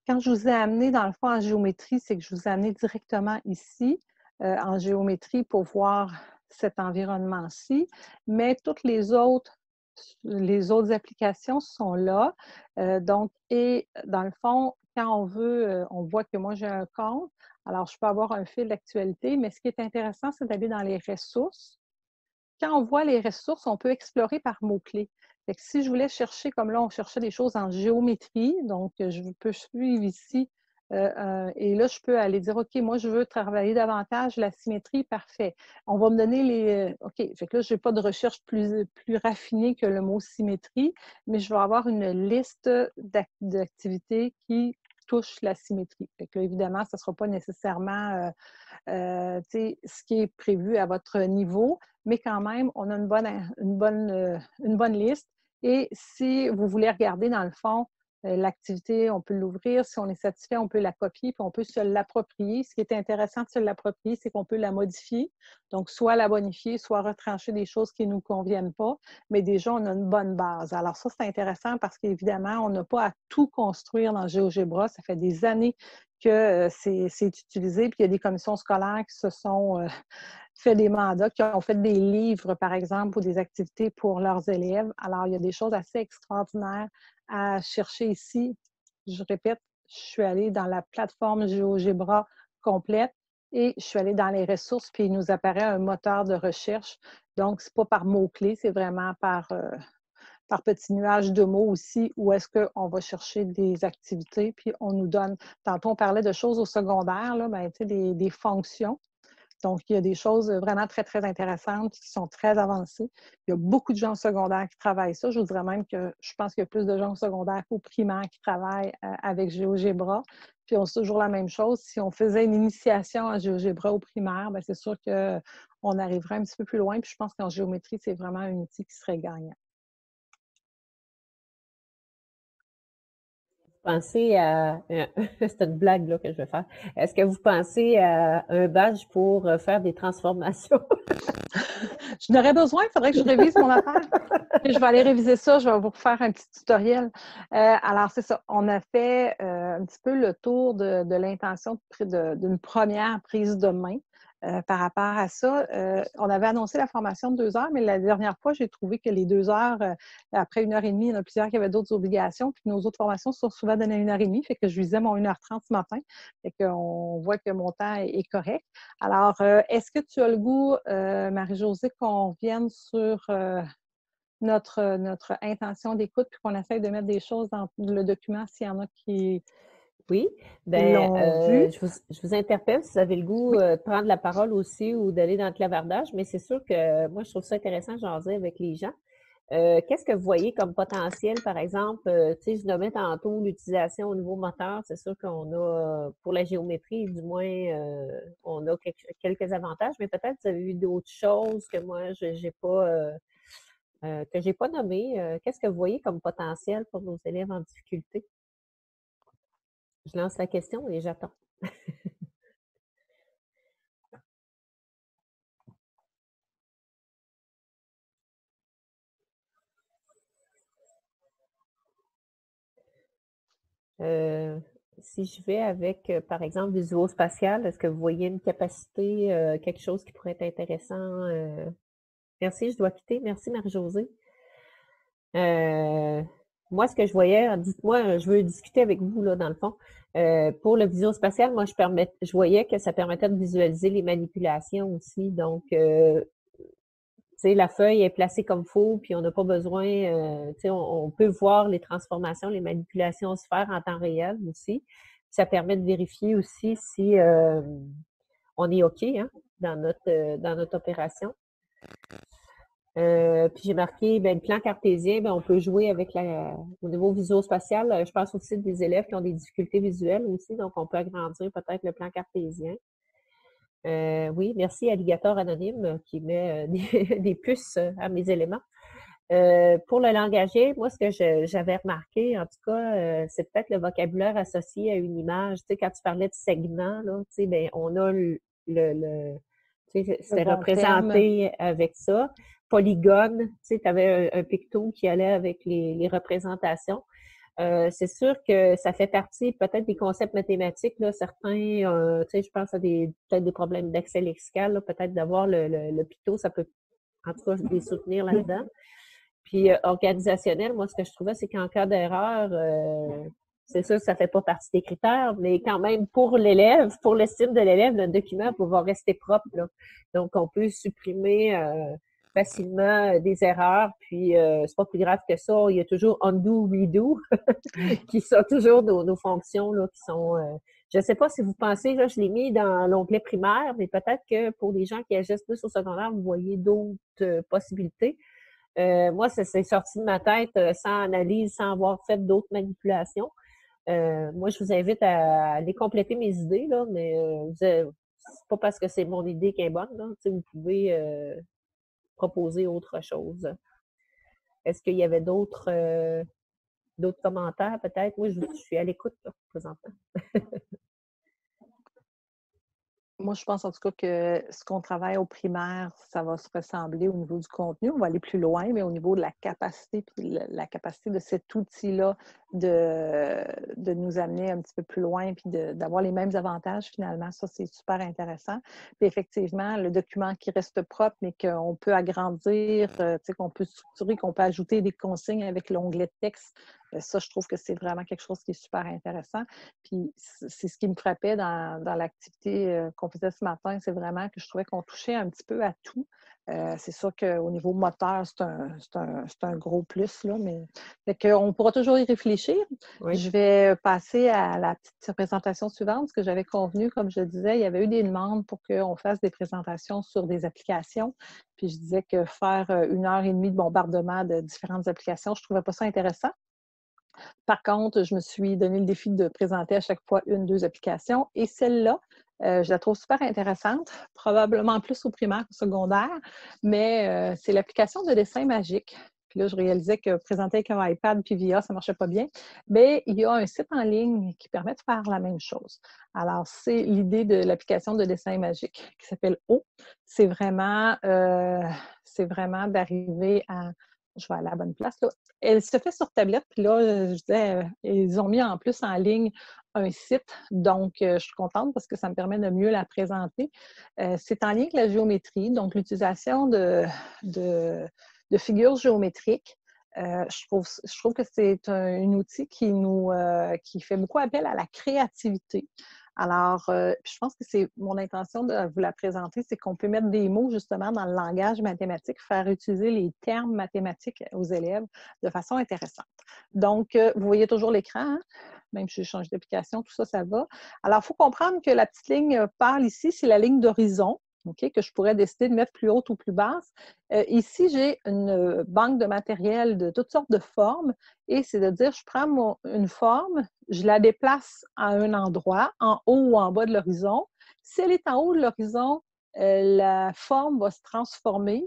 Quand je vous ai amené, dans le fond, en géométrie, c'est que je vous ai amené directement ici, euh, en géométrie, pour voir cet environnement-ci. Mais toutes les autres les autres applications sont là. Euh, donc, et dans le fond, quand on veut, euh, on voit que moi j'ai un compte, alors je peux avoir un fil d'actualité, mais ce qui est intéressant, c'est d'aller dans les ressources. Quand on voit les ressources, on peut explorer par mots-clés. Si je voulais chercher, comme là, on cherchait des choses en géométrie, donc je peux suivre ici euh, euh, et là, je peux aller dire, OK, moi, je veux travailler davantage la symétrie, parfait. On va me donner les... Euh, OK, fait que là, je n'ai pas de recherche plus, plus raffinée que le mot symétrie, mais je vais avoir une liste d'activités qui touchent la symétrie. Évidemment, ce ne sera pas nécessairement ce qui est prévu à votre niveau, mais quand même, on a une bonne, une bonne, une bonne liste. Et si vous voulez regarder, dans le fond, l'activité, on peut l'ouvrir. Si on est satisfait, on peut la copier, puis on peut se l'approprier. Ce qui est intéressant de se l'approprier, c'est qu'on peut la modifier. Donc, soit la bonifier, soit retrancher des choses qui ne nous conviennent pas. Mais déjà, on a une bonne base. Alors, ça, c'est intéressant parce qu'évidemment, on n'a pas à tout construire dans GeoGebra. Ça fait des années que euh, c'est utilisé. Puis il y a des commissions scolaires qui se sont euh, fait des mandats, qui ont fait des livres, par exemple, ou des activités pour leurs élèves. Alors, il y a des choses assez extraordinaires à chercher ici. Je répète, je suis allée dans la plateforme GeoGebra complète et je suis allée dans les ressources, puis il nous apparaît un moteur de recherche. Donc, ce n'est pas par mots-clés, c'est vraiment par, euh, par petits nuages de mots aussi, où est-ce qu'on va chercher des activités, puis on nous donne, tantôt on parlait de choses au secondaire, là, ben, des, des fonctions. Donc, il y a des choses vraiment très, très intéressantes qui sont très avancées. Il y a beaucoup de gens au secondaire qui travaillent ça. Je vous dirais même que je pense qu'il y a plus de gens au secondaire qu'au primaire qui travaillent euh, avec GeoGebra. Puis on sait toujours la même chose. Si on faisait une initiation à GeoGebra au primaire, ben, c'est sûr qu'on arriverait un petit peu plus loin. Puis je pense qu'en géométrie, c'est vraiment un outil qui serait gagnant. Pensez à. C'est une blague là, que je vais faire. Est-ce que vous pensez à un badge pour euh, faire des transformations? je n'aurais besoin, il faudrait que je révise mon affaire. je vais aller réviser ça, je vais vous faire un petit tutoriel. Euh, alors, c'est ça. On a fait euh, un petit peu le tour de, de l'intention d'une première prise de main. Euh, par rapport à ça. Euh, on avait annoncé la formation de deux heures, mais la dernière fois, j'ai trouvé que les deux heures, euh, après une heure et demie, il y en a plusieurs qui avaient d'autres obligations, puis nos autres formations sont souvent données une heure et demie, fait que je visais mon 1h30 ce matin, fait qu'on voit que mon temps est, correct. Alors, est-ce que tu as le goût, Marie-Josée, qu'on vienne sur notre, notre intention d'écoute, puis qu'on essaye de mettre des choses dans le document s'il y en a qui oui, ben, euh, je, vous, interpelle si vous avez le goût euh, de prendre la parole aussi ou d'aller dans le clavardage, mais c'est sûr que moi, je trouve ça intéressant de jaser avec les gens. Euh, qu'est-ce que vous voyez comme potentiel, par exemple? tu sais, je nommais tantôt l'utilisation au niveau moteur. C'est sûr qu'on a, pour la géométrie, du moins, on a quelques, avantages, mais peut-être vous avez vu d'autres choses que moi, je n'ai pas, que j'ai pas nommées. Qu'est-ce que vous voyez comme potentiel pour nos élèves en difficulté? Je lance la question et j'attends. Euh, si je vais avec, euh, par exemple, visuo-spatial, est-ce que vous voyez une capacité, euh, quelque chose qui pourrait être intéressant? merci, je dois quitter. Merci, Marie-Josée. Moi, ce que je voyais, dites-moi, je veux discuter avec vous, là, dans le fond. Euh, pour le visuo-spatial, moi, je, voyais que ça permettait de visualiser les manipulations aussi. Donc, euh, la feuille est placée comme faut, puis on n'a pas besoin, euh, sais, on, peut voir les transformations, les manipulations se faire en temps réel aussi. Ça permet de vérifier aussi si on est OK hein, dans, notre, dans notre opération. Euh, puis j'ai marqué, ben, le plan cartésien, ben, on peut jouer avec la, au niveau visuo-spatial. Euh, je pense aussi des élèves qui ont des difficultés visuelles aussi, donc on peut agrandir peut-être le plan cartésien. Euh, oui, merci Alligator Anonyme qui met des, puces à mes éléments. pour le langagier, moi, ce que j'avais remarqué, en tout cas, c'est peut-être le vocabulaire associé à une image. Tu sais, quand tu parlais de segment, là, tu sais, ben, on a le, le, c'est représenté avec ça polygone, tu sais, avais un, picto qui allait avec les, représentations. Euh, c'est sûr que ça fait partie peut-être des concepts mathématiques. Là, certains, euh, tu sais, je pense à des peut-être des problèmes d'accès lexical, peut-être d'avoir le, le, picto, ça peut en tout cas les soutenir là-dedans. Puis euh, organisationnel, moi, ce que je trouvais, c'est qu'en cas d'erreur, c'est sûr que ça fait pas partie des critères, mais quand même pour l'élève, pour l'estime de l'élève, le document va pouvoir rester propre. Donc, on peut supprimer facilement euh, des erreurs, puis euh, c'est pas plus grave que ça. Il y a toujours undo, redo, qui sont toujours nos, fonctions là, qui sont. Euh, je ne sais pas si vous pensez, là, je l'ai mis dans l'onglet primaire, mais peut-être que pour les gens qui agissent plus au secondaire, vous voyez d'autres possibilités. moi, ça s'est sorti de ma tête sans analyse, sans avoir fait d'autres manipulations. moi, je vous invite à aller compléter mes idées, là, mais c'est pas parce que c'est mon idée qui est bonne. Là. Vous pouvez proposer autre chose. Est-ce qu'il y avait d'autres euh, d'autres commentaires peut-être? Oui, je, suis à l'écoute présentement. Moi, je pense en tout cas que ce qu'on travaille au primaire, ça va se ressembler au niveau du contenu. On va aller plus loin, mais au niveau de la capacité, puis la, capacité de cet outil-là de, de nous amener un petit peu plus loin, puis d'avoir les mêmes avantages finalement, ça, c'est super intéressant. Puis effectivement, le document qui reste propre, mais qu'on peut agrandir, euh, qu'on peut structurer, qu'on peut ajouter des consignes avec l'onglet texte, ça, je trouve que c'est vraiment quelque chose qui est super intéressant. Puis c'est ce qui me frappait dans, dans l'activité qu'on faisait ce matin, c'est vraiment que je trouvais qu'on touchait un petit peu à tout. Euh, c'est sûr qu'au niveau moteur, c'est un, gros plus, là, mais on pourra toujours y réfléchir. Je vais passer à la petite présentation suivante, parce que j'avais convenu, comme je disais, il y avait eu des demandes pour qu'on fasse des présentations sur des applications. Puis je disais que faire euh, une heure et demie de bombardement de différentes applications, je ne trouvais pas ça intéressant. Par contre, je me suis donné le défi de présenter à chaque fois une, deux applications. Et celle-là, euh, je la trouve super intéressante, probablement plus au primaire qu'au secondaire, mais euh, c'est l'application de dessin magique. Puis là, je réalisais que présenter avec un iPad puis VIA, ça ne marchait pas bien. Mais il y a un site en ligne qui permet de faire la même chose. Alors, c'est l'idée de l'application de dessin magique qui s'appelle O. C'est vraiment, euh, c'est vraiment d'arriver à je vais à la bonne place. Elle se fait sur tablette, puis là, je disais, ils ont mis en plus en ligne un site, donc je suis contente parce que ça me permet de mieux la présenter. c'est en lien avec la géométrie, donc l'utilisation de, de, figures géométriques. je, trouve, je trouve que c'est un, outil qui nous qui fait beaucoup appel à la créativité. Alors, euh, je pense que c'est mon intention de vous la présenter, c'est qu'on peut mettre des mots justement dans le langage mathématique, faire utiliser les termes mathématiques aux élèves de façon intéressante. Donc, euh, vous voyez toujours l'écran, hein? même si je change d'application, tout ça, ça va. Alors, il faut comprendre que la petite ligne euh, parle ici, c'est la ligne d'horizon que je pourrais décider de mettre plus haute ou plus basse. Ici, j'ai une banque de matériel de toutes sortes de formes et c'est de dire, je prends une forme, je la déplace à un endroit, en haut ou en bas de l'horizon. Si elle est en haut de l'horizon, euh, la forme va se transformer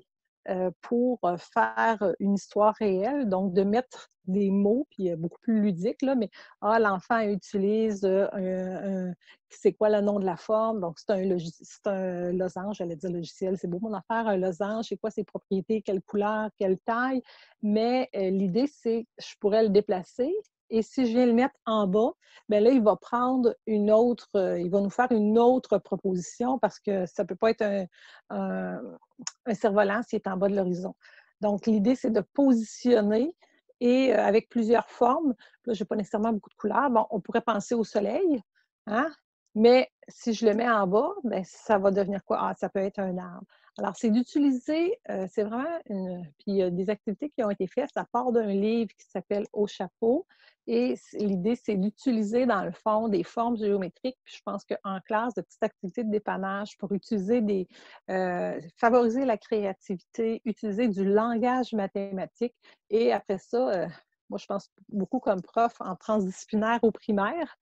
euh, pour euh, faire une histoire réelle, donc de mettre des mots, puis beaucoup plus ludique, mais ah, l'enfant utilise euh, c'est quoi le nom de la forme, donc c'est un, un losange, j'allais dire logiciel, c'est beau mon affaire, un losange, c'est quoi ses propriétés, quelle couleur, quelle taille, mais l'idée c'est je pourrais le déplacer, et si je viens le mettre en bas, bien là, il va prendre une autre, euh, il va nous faire une autre proposition parce que ça ne peut pas être un, un, cerf-volant s'il est en bas de l'horizon. Donc, l'idée, c'est de positionner et euh, avec plusieurs formes. Là, je n'ai pas nécessairement beaucoup de couleurs. Bon, on pourrait penser au soleil, hein? mais si je le mets en bas, bien, ça va devenir quoi? Ah, ça peut être un arbre. Alors, c'est d'utiliser, euh, c'est vraiment une. Puis il y a des activités qui ont été faites, ça part d'un livre qui s'appelle Au chapeau. Et l'idée, c'est d'utiliser, dans le fond, des formes géométriques. Puis je pense qu'en classe, de petites activités de dépannage pour utiliser des. Euh, favoriser la créativité, utiliser du langage mathématique. Et après ça, euh, moi, je pense beaucoup comme prof en transdisciplinaire au primaire.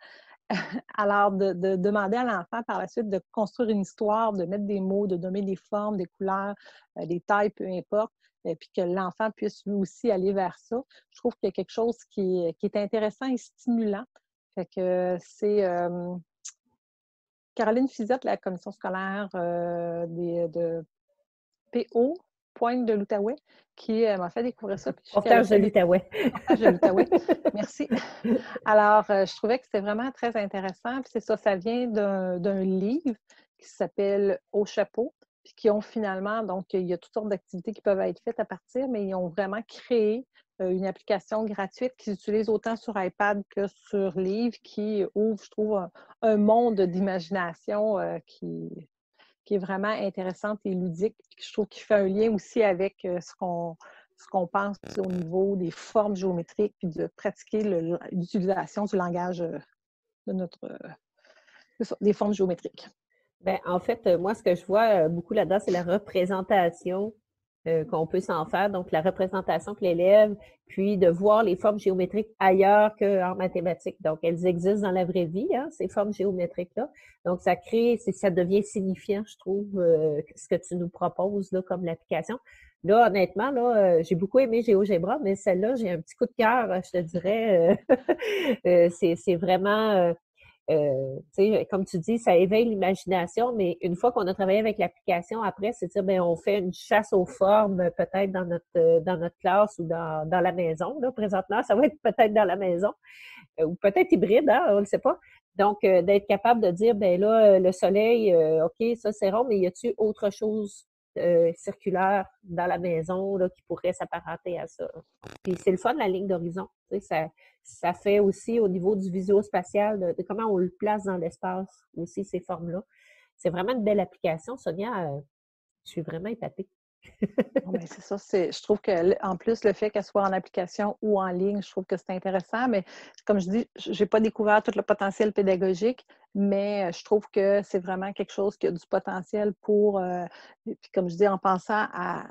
Alors, de, demander à l'enfant par la suite de construire une histoire, de mettre des mots, de nommer des formes, des couleurs, euh, des tailles, peu importe, et puis que l'enfant puisse lui aussi aller vers ça. Je trouve qu'il y a quelque chose qui, est intéressant et stimulant. Fait que c'est euh, Caroline Fizette, la commission scolaire euh, de PO, Pointe de l'Outaouais, qui euh, m'a fait découvrir ça. Portage de l'Outaouais. de l'Outaouais. Merci. Alors, euh, je trouvais que c'était vraiment très intéressant. Puis c'est ça, ça vient d'un livre qui s'appelle Au chapeau, puis qui ont finalement, donc, il y a toutes sortes d'activités qui peuvent être faites à partir, mais ils ont vraiment créé euh, une application gratuite qu'ils utilisent autant sur iPad que sur livre, qui ouvre, je trouve, un monde d'imagination qui, qui est vraiment intéressante et ludique. je trouve qu'il fait un lien aussi avec euh, ce qu'on ce qu'on pense au niveau des formes géométriques, puis de pratiquer l'utilisation du langage euh, de notre euh, des formes géométriques. Bien, en fait, moi, ce que je vois beaucoup là-dedans, c'est la représentation euh, qu'on peut s'en faire. Donc, la représentation que l'élève, puis de voir les formes géométriques ailleurs qu'en mathématiques. Donc, elles existent dans la vraie vie, hein, ces formes géométriques-là. Donc, ça crée, ça devient signifiant, je trouve, euh, ce que tu nous proposes là, comme l'application. Là, honnêtement, là, euh, j'ai beaucoup aimé GeoGebra, mais celle-là, j'ai un petit coup de cœur, je te dirais. c'est vraiment euh, comme tu dis, ça éveille l'imagination, mais une fois qu'on a travaillé avec l'application, après, c'est dire, ben, on fait une chasse aux formes euh, peut-être dans notre euh, dans notre classe ou dans, dans la maison. Là, présentement, ça va être peut-être dans la maison ou peut-être hybride, hein, on ne le sait pas. Donc, d'être capable de dire, ben là, le soleil, OK, ça c'est rond, mais y a-t-il autre chose circulaire dans la maison là, qui pourrait s'apparenter à ça. Puis c'est le fun, la ligne d'horizon. Ça, ça fait aussi au niveau du visuo-spatial, de, comment on le place dans l'espace aussi, ces formes-là. C'est vraiment une belle application. Sonia, je suis vraiment épatée. C'est ça. Je trouve que en plus, le fait qu'elle soit en application ou en ligne, je trouve que c'est intéressant. Mais comme je dis, je n'ai pas découvert tout le potentiel pédagogique, mais je trouve que c'est vraiment quelque chose qui a du potentiel pour, euh, puis comme je dis, en pensant à,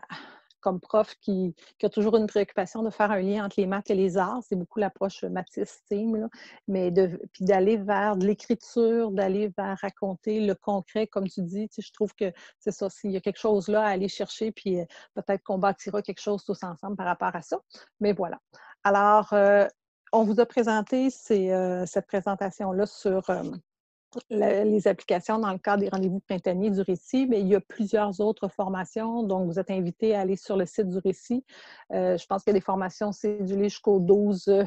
comme prof qui, a toujours une préoccupation de faire un lien entre les maths et les arts. C'est beaucoup l'approche Matisse Team, mais de, puis d'aller vers l'écriture, d'aller vers raconter le concret, comme tu dis. Je trouve que c'est ça, s'il y a quelque chose là à aller chercher, puis euh, peut-être qu'on bâtira quelque chose tous ensemble par rapport à ça. Mais voilà. Alors, euh, on vous a présenté euh, cette présentation-là sur les applications dans le cadre des rendez-vous printaniers du récit, mais il y a plusieurs autres formations. Donc, vous êtes invités à aller sur le site du récit. Euh, je pense qu'il y a des formations cédulées jusqu'au 12,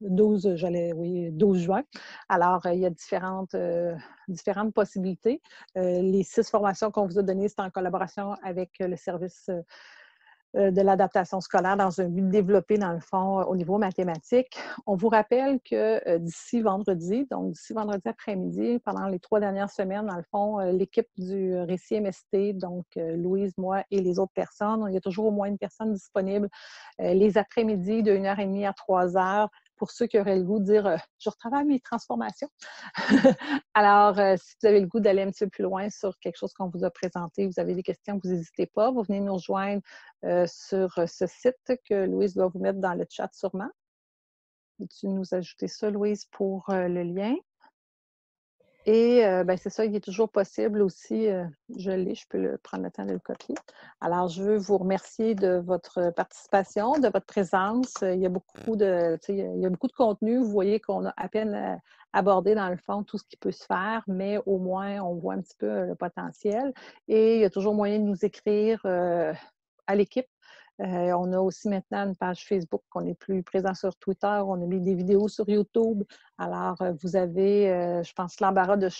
12, j'allais, oui, 12 juin. Alors, il y a différentes, euh, possibilités. Euh, les six formations qu'on vous a données, c'est en collaboration avec le service euh, de l'adaptation scolaire dans un but de développer, dans le fond, euh, au niveau mathématique. On vous rappelle que euh, d'ici vendredi, donc d'ici vendredi après-midi, pendant les trois dernières semaines, dans le fond, l'équipe du Récit MST, donc Louise, moi et les autres personnes, il y a toujours au moins une personne disponible les après-midi de 1h30 à 3h pour ceux qui auraient le goût de dire euh, je retravaille mes transformations. Alors, euh, si vous avez le goût d'aller un petit peu plus loin sur quelque chose qu'on vous a présenté, vous avez des questions, vous n'hésitez pas. Vous venez nous rejoindre euh, sur ce site que Louise doit vous mettre dans le chat sûrement. Peux-tu nous ajouter ça, Louise, pour le lien? Et ben, c'est ça, il est toujours possible aussi, je l'ai, je peux prendre le temps de le copier. Alors, je veux vous remercier de votre participation, de votre présence. Il y a beaucoup de, il y a beaucoup de contenu. Vous voyez qu'on a à peine abordé dans le fond tout ce qui peut se faire, mais au moins on voit un petit peu le potentiel. Et il y a toujours moyen de nous écrire à l'équipe euh, on a aussi maintenant une page Facebook, on est plus présent sur Twitter, on a mis des vidéos sur YouTube. Alors, euh, vous avez, euh, je pense, l'embarras du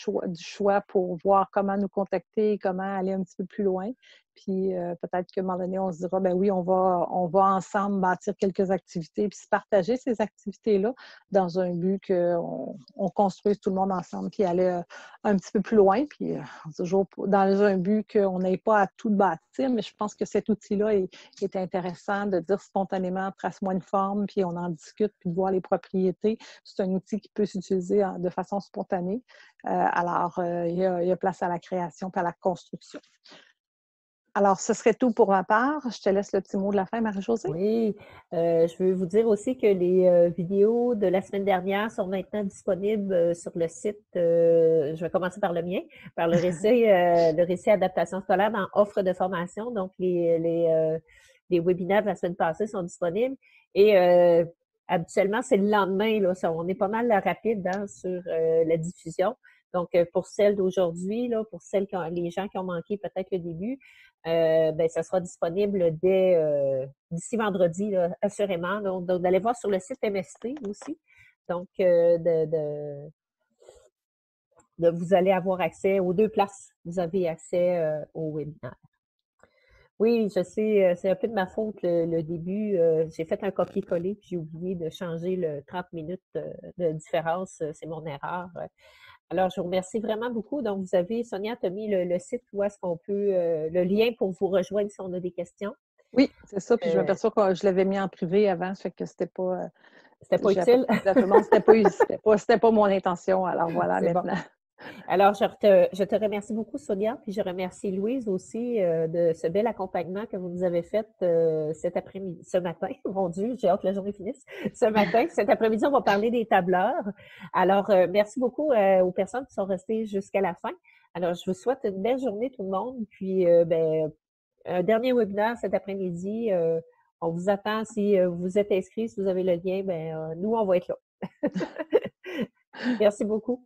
choix pour voir comment nous contacter, comment aller un petit peu plus loin. Puis peut-être qu'à un moment donné, on se dira, ben oui, on va, on va ensemble bâtir quelques activités, puis se partager ces activités-là dans un but qu'on on construise tout le monde ensemble, puis aller un petit peu plus loin, puis toujours dans un but qu'on n'ait pas à tout bâtir. Mais je pense que cet outil-là est, intéressant de dire spontanément, trace-moi une forme, puis on en discute, puis de voir les propriétés. C'est un outil qui peut s'utiliser de façon spontanée. alors, il y, a, y a place à la création, puis à la construction. Alors, ce serait tout pour ma part. Je te laisse le petit mot de la fin, Marie-Josée. Oui, euh, je veux vous dire aussi que les euh, vidéos de la semaine dernière sont maintenant disponibles euh, sur le site, je vais commencer par le mien, par le récit, le récit adaptation scolaire dans offre de formation. Donc, les, les, les webinaires de la semaine passée sont disponibles. Et habituellement, c'est le lendemain, là, on est pas mal rapide hein, sur la diffusion. Donc, pour celle d'aujourd'hui, pour celles qui ont, les gens qui ont manqué peut-être le début, euh, ben, ça sera disponible dès euh, d'ici vendredi, assurément. Donc, d'aller voir sur le site MST aussi. Donc, euh, de, vous allez avoir accès aux deux places. Vous avez accès au webinaire. Oui, je sais, c'est un peu de ma faute le, début. j'ai fait un copier-coller, puis j'ai oublié de changer le 30 minutes de différence. C'est mon erreur. Alors, je vous remercie vraiment beaucoup. Donc, vous avez, Sonia, tu as mis le, site où est-ce qu'on peut, euh, le lien pour vous rejoindre si on a des questions. Oui, c'est ça. Puis je euh, m'aperçois que je l'avais mis en privé avant, ça fait que c'était pas. Euh, c'était pas utile. Exactement, c'était pas, pas, pas, mon intention. Alors voilà, maintenant. Alors, je te, remercie beaucoup, Sonia, puis je remercie Louise aussi euh, de ce bel accompagnement que vous nous avez fait euh, cet après-midi, ce matin. Mon Dieu, j'ai hâte que la journée finisse. Ce matin, cet après-midi, on va parler des tableurs. Alors, euh, merci beaucoup aux personnes qui sont restées jusqu'à la fin. Alors, je vous souhaite une belle journée, tout le monde. Puis, ben, un dernier webinaire cet après-midi. on vous attend. Si vous êtes inscrit, si vous avez le lien, ben, nous, on va être là. merci beaucoup.